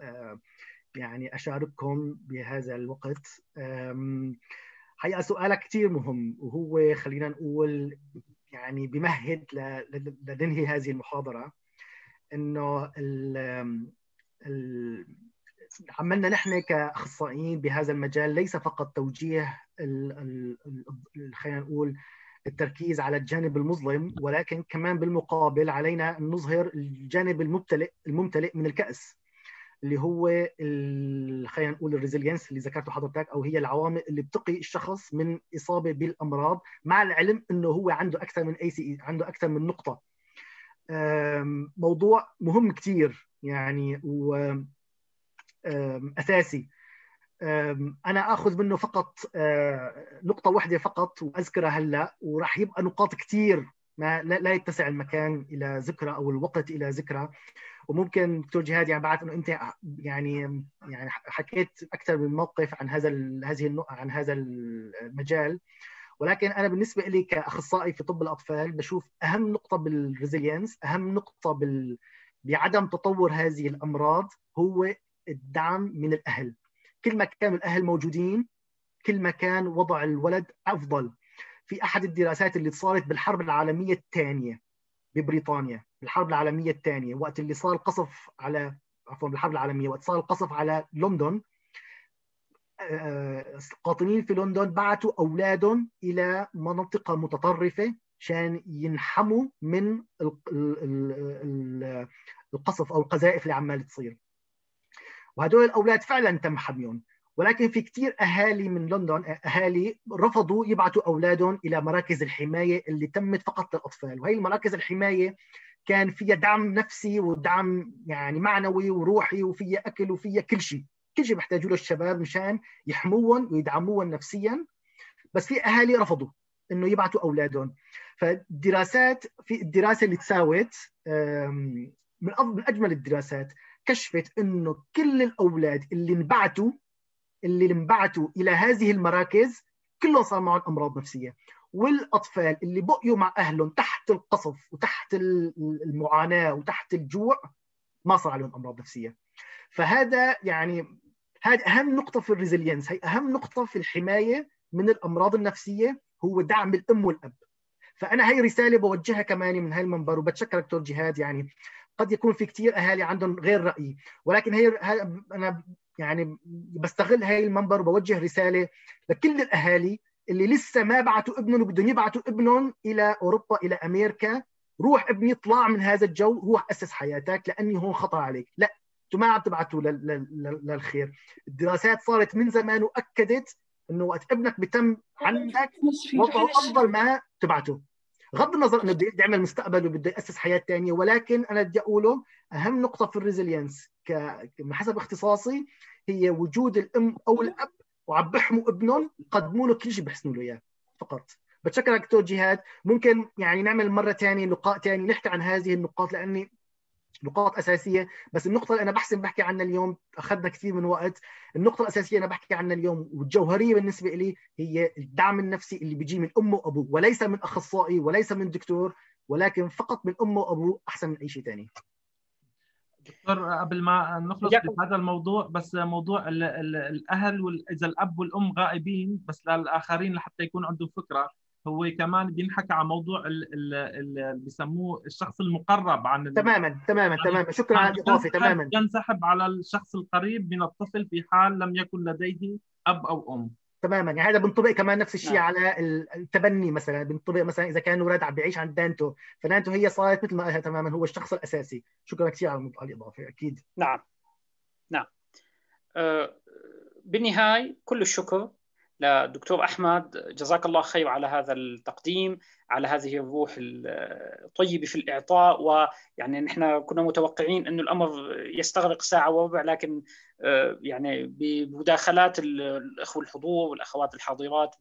يعني أشارككم بهذا الوقت. حقيقة سؤالك كثير مهم وهو خلينا نقول يعني بمهد لننهي هذه المحاضرة إنه عملنا نحن كأخصائيين بهذا المجال ليس فقط توجيه خلينا نقول التركيز على الجانب المظلم ولكن كمان بالمقابل علينا أن نظهر الجانب الممتلئ الممتلئ من الكأس. اللي هو خلينا نقول ال resilience اللي ذكرته حضرتك أو هي العوامل اللي بتقي الشخص من إصابة بالأمراض مع العلم إنه هو عنده أكثر من ACE عنده أكثر من نقطة. موضوع مهم كثير يعني و أساسي. أنا آخذ منه فقط نقطة واحدة فقط وأذكرها هلأ وراح يبقى نقاط كثير ما لا يتسع المكان إلى ذكرى أو الوقت إلى ذكرى. وممكن دكتور جهاد يعني بعد إنه أنت يعني يعني حكيت أكثر من موقف عن هذا هذه عن هذا المجال. ولكن أنا بالنسبة لي كأخصائي في طب الأطفال بشوف أهم نقطة بالريزيلينس أهم نقطة بال بعدم تطور هذه الأمراض هو الدعم من الأهل. كل ما كانوا الأهل موجودين كل ما كان وضع الولد أفضل. في أحد الدراسات اللي صارت بالحرب العالمية الثانية ببريطانيا. بالحرب العالمية الثانية وقت اللي صار القصف على عفوا بالحرب العالمية وقت صار القصف على لندن قاطنين في لندن بعثوا أولادهم إلى منطقه متطرفة عشان ينحموا من القصف أو القذائف اللي عمال تصير. وهدول الأولاد فعلا تم حميهم. ولكن في كثير أهالي من لندن أهالي رفضوا يبعثوا أولادهم إلى مراكز الحماية اللي تمت فقط للأطفال. وهي المراكز الحماية كان فيها دعم نفسي ودعم يعني معنوي وروحي وفيها أكل وفيها كل شيء. كل شيء بيحتاجوا له الشباب مشان يحموهم ويدعموهم نفسيا. بس في أهالي رفضوا إنه يبعثوا أولادهم. فالدراسات في الدراسة اللي تساوت من أجمل الدراسات كشفت إنه كل الأولاد اللي انبعثوا اللي انبعثوا إلى هذه المراكز كلهم صار معهم أمراض نفسية. والأطفال اللي بقيوا مع أهلهم تحت القصف وتحت المعاناة وتحت الجوع ما صار عليهم أمراض نفسية. فهذا يعني هذه أهم نقطة في ال resilience هي أهم نقطة في الحماية من الأمراض النفسية هو دعم الأم والأب. فأنا هي رسالة بوجهها كمان من هاي المنبر وبتشكر دكتور جهاد يعني قد يكون في كثير أهالي عندهم غير رأي ولكن هي أنا يعني بستغل هاي المنبر وبوجه رسالة لكل الأهالي اللي لسه ما بعتوا ابنهم وبدهم يبعتوا ابنهم إلى أوروبا إلى أمريكا. روح ابني اطلع من هذا الجو. روح أسس حياتك لأني هون خطر عليك. لا أنتم ما عم تبعتوا للخير. الدراسات صارت من زمان وأكدت إنه وقت ابنك بتم عندك وضعه أفضل ما تبعته. غض النظر إنه بده يعمل مستقبل وبده يأسس حياة ثانية ولكن أنا بدي أقوله أهم نقطة في الريزيلينس حسب اختصاصي هي وجود الأم أو الأب وعم بحموا ابنهم قدموا له كل شيء بحسنوا له إياه فقط. بتشكرك دكتور جهاد. ممكن يعني نعمل مرة ثانية لقاء ثاني نحكي عن هذه النقاط لأني نقاط أساسية. بس النقطة اللي أنا بحسن بحكي عنها اليوم أخذنا كثير من وقت. النقطة الأساسية أنا بحكي عنها اليوم والجوهرية بالنسبة لي هي الدعم النفسي اللي بيجي من أمه وأبوه وليس من أخصائي وليس من دكتور ولكن فقط من أمه وأبوه أحسن من أي شيء ثاني دكتور قبل ما نخلص بهذا الموضوع بس موضوع ال ال الأهل إذا الأب والأم غائبين بس للآخرين لحتى يكون عندهم فكرة. هو كمان بينحكى عن موضوع اللي بيسموه الشخص المقرب عن تماما تماما تماما. شكرا على الإضافة تماما. ينسحب على الشخص القريب من الطفل في حال لم يكن لديه أب أو أم. تماما. يعني هذا بينطبق كمان نفس الشيء نعم. على التبني مثلا. بينطبق مثلا إذا كان أولاد عم بيعيش عند دانتو فدانتو هي صارت مثل ما قالها تماما هو الشخص الأساسي. شكرا كثير على الاضافه أكيد. نعم. نعم. أه بالنهاية كل الشكر للدكتور أحمد جزاك الله خير على هذا التقديم على هذه الروح الطيبة في الإعطاء. ويعني نحن كنا متوقعين انه الأمر يستغرق ساعة وربع لكن يعني بمداخلات الأخوة الحضور والأخوات الحاضرات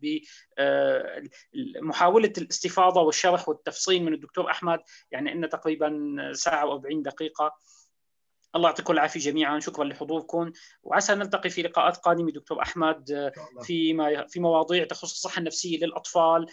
بمحاوله الاستفاضة والشرح والتفصيل من الدكتور أحمد يعني إن تقريبا ساعة و40 دقيقة. الله يعطيكم العافية جميعا. شكرا لحضوركم. وعسى نلتقي في لقاءات قادمة دكتور أحمد في ما في مواضيع تخص الصحة النفسية للأطفال.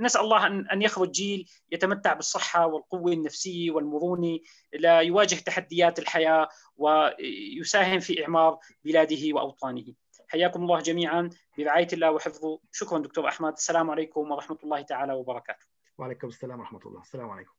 نسال الله أن يخرج جيل يتمتع بالصحة والقوة النفسية والمرونة لا يواجه تحديات الحياة ويساهم في إعمار بلاده وأوطانه. حياكم الله جميعا. برعاية الله وحفظه، شكرا دكتور أحمد، السلام عليكم ورحمة الله تعالى وبركاته. وعليكم السلام ورحمة الله، السلام عليكم.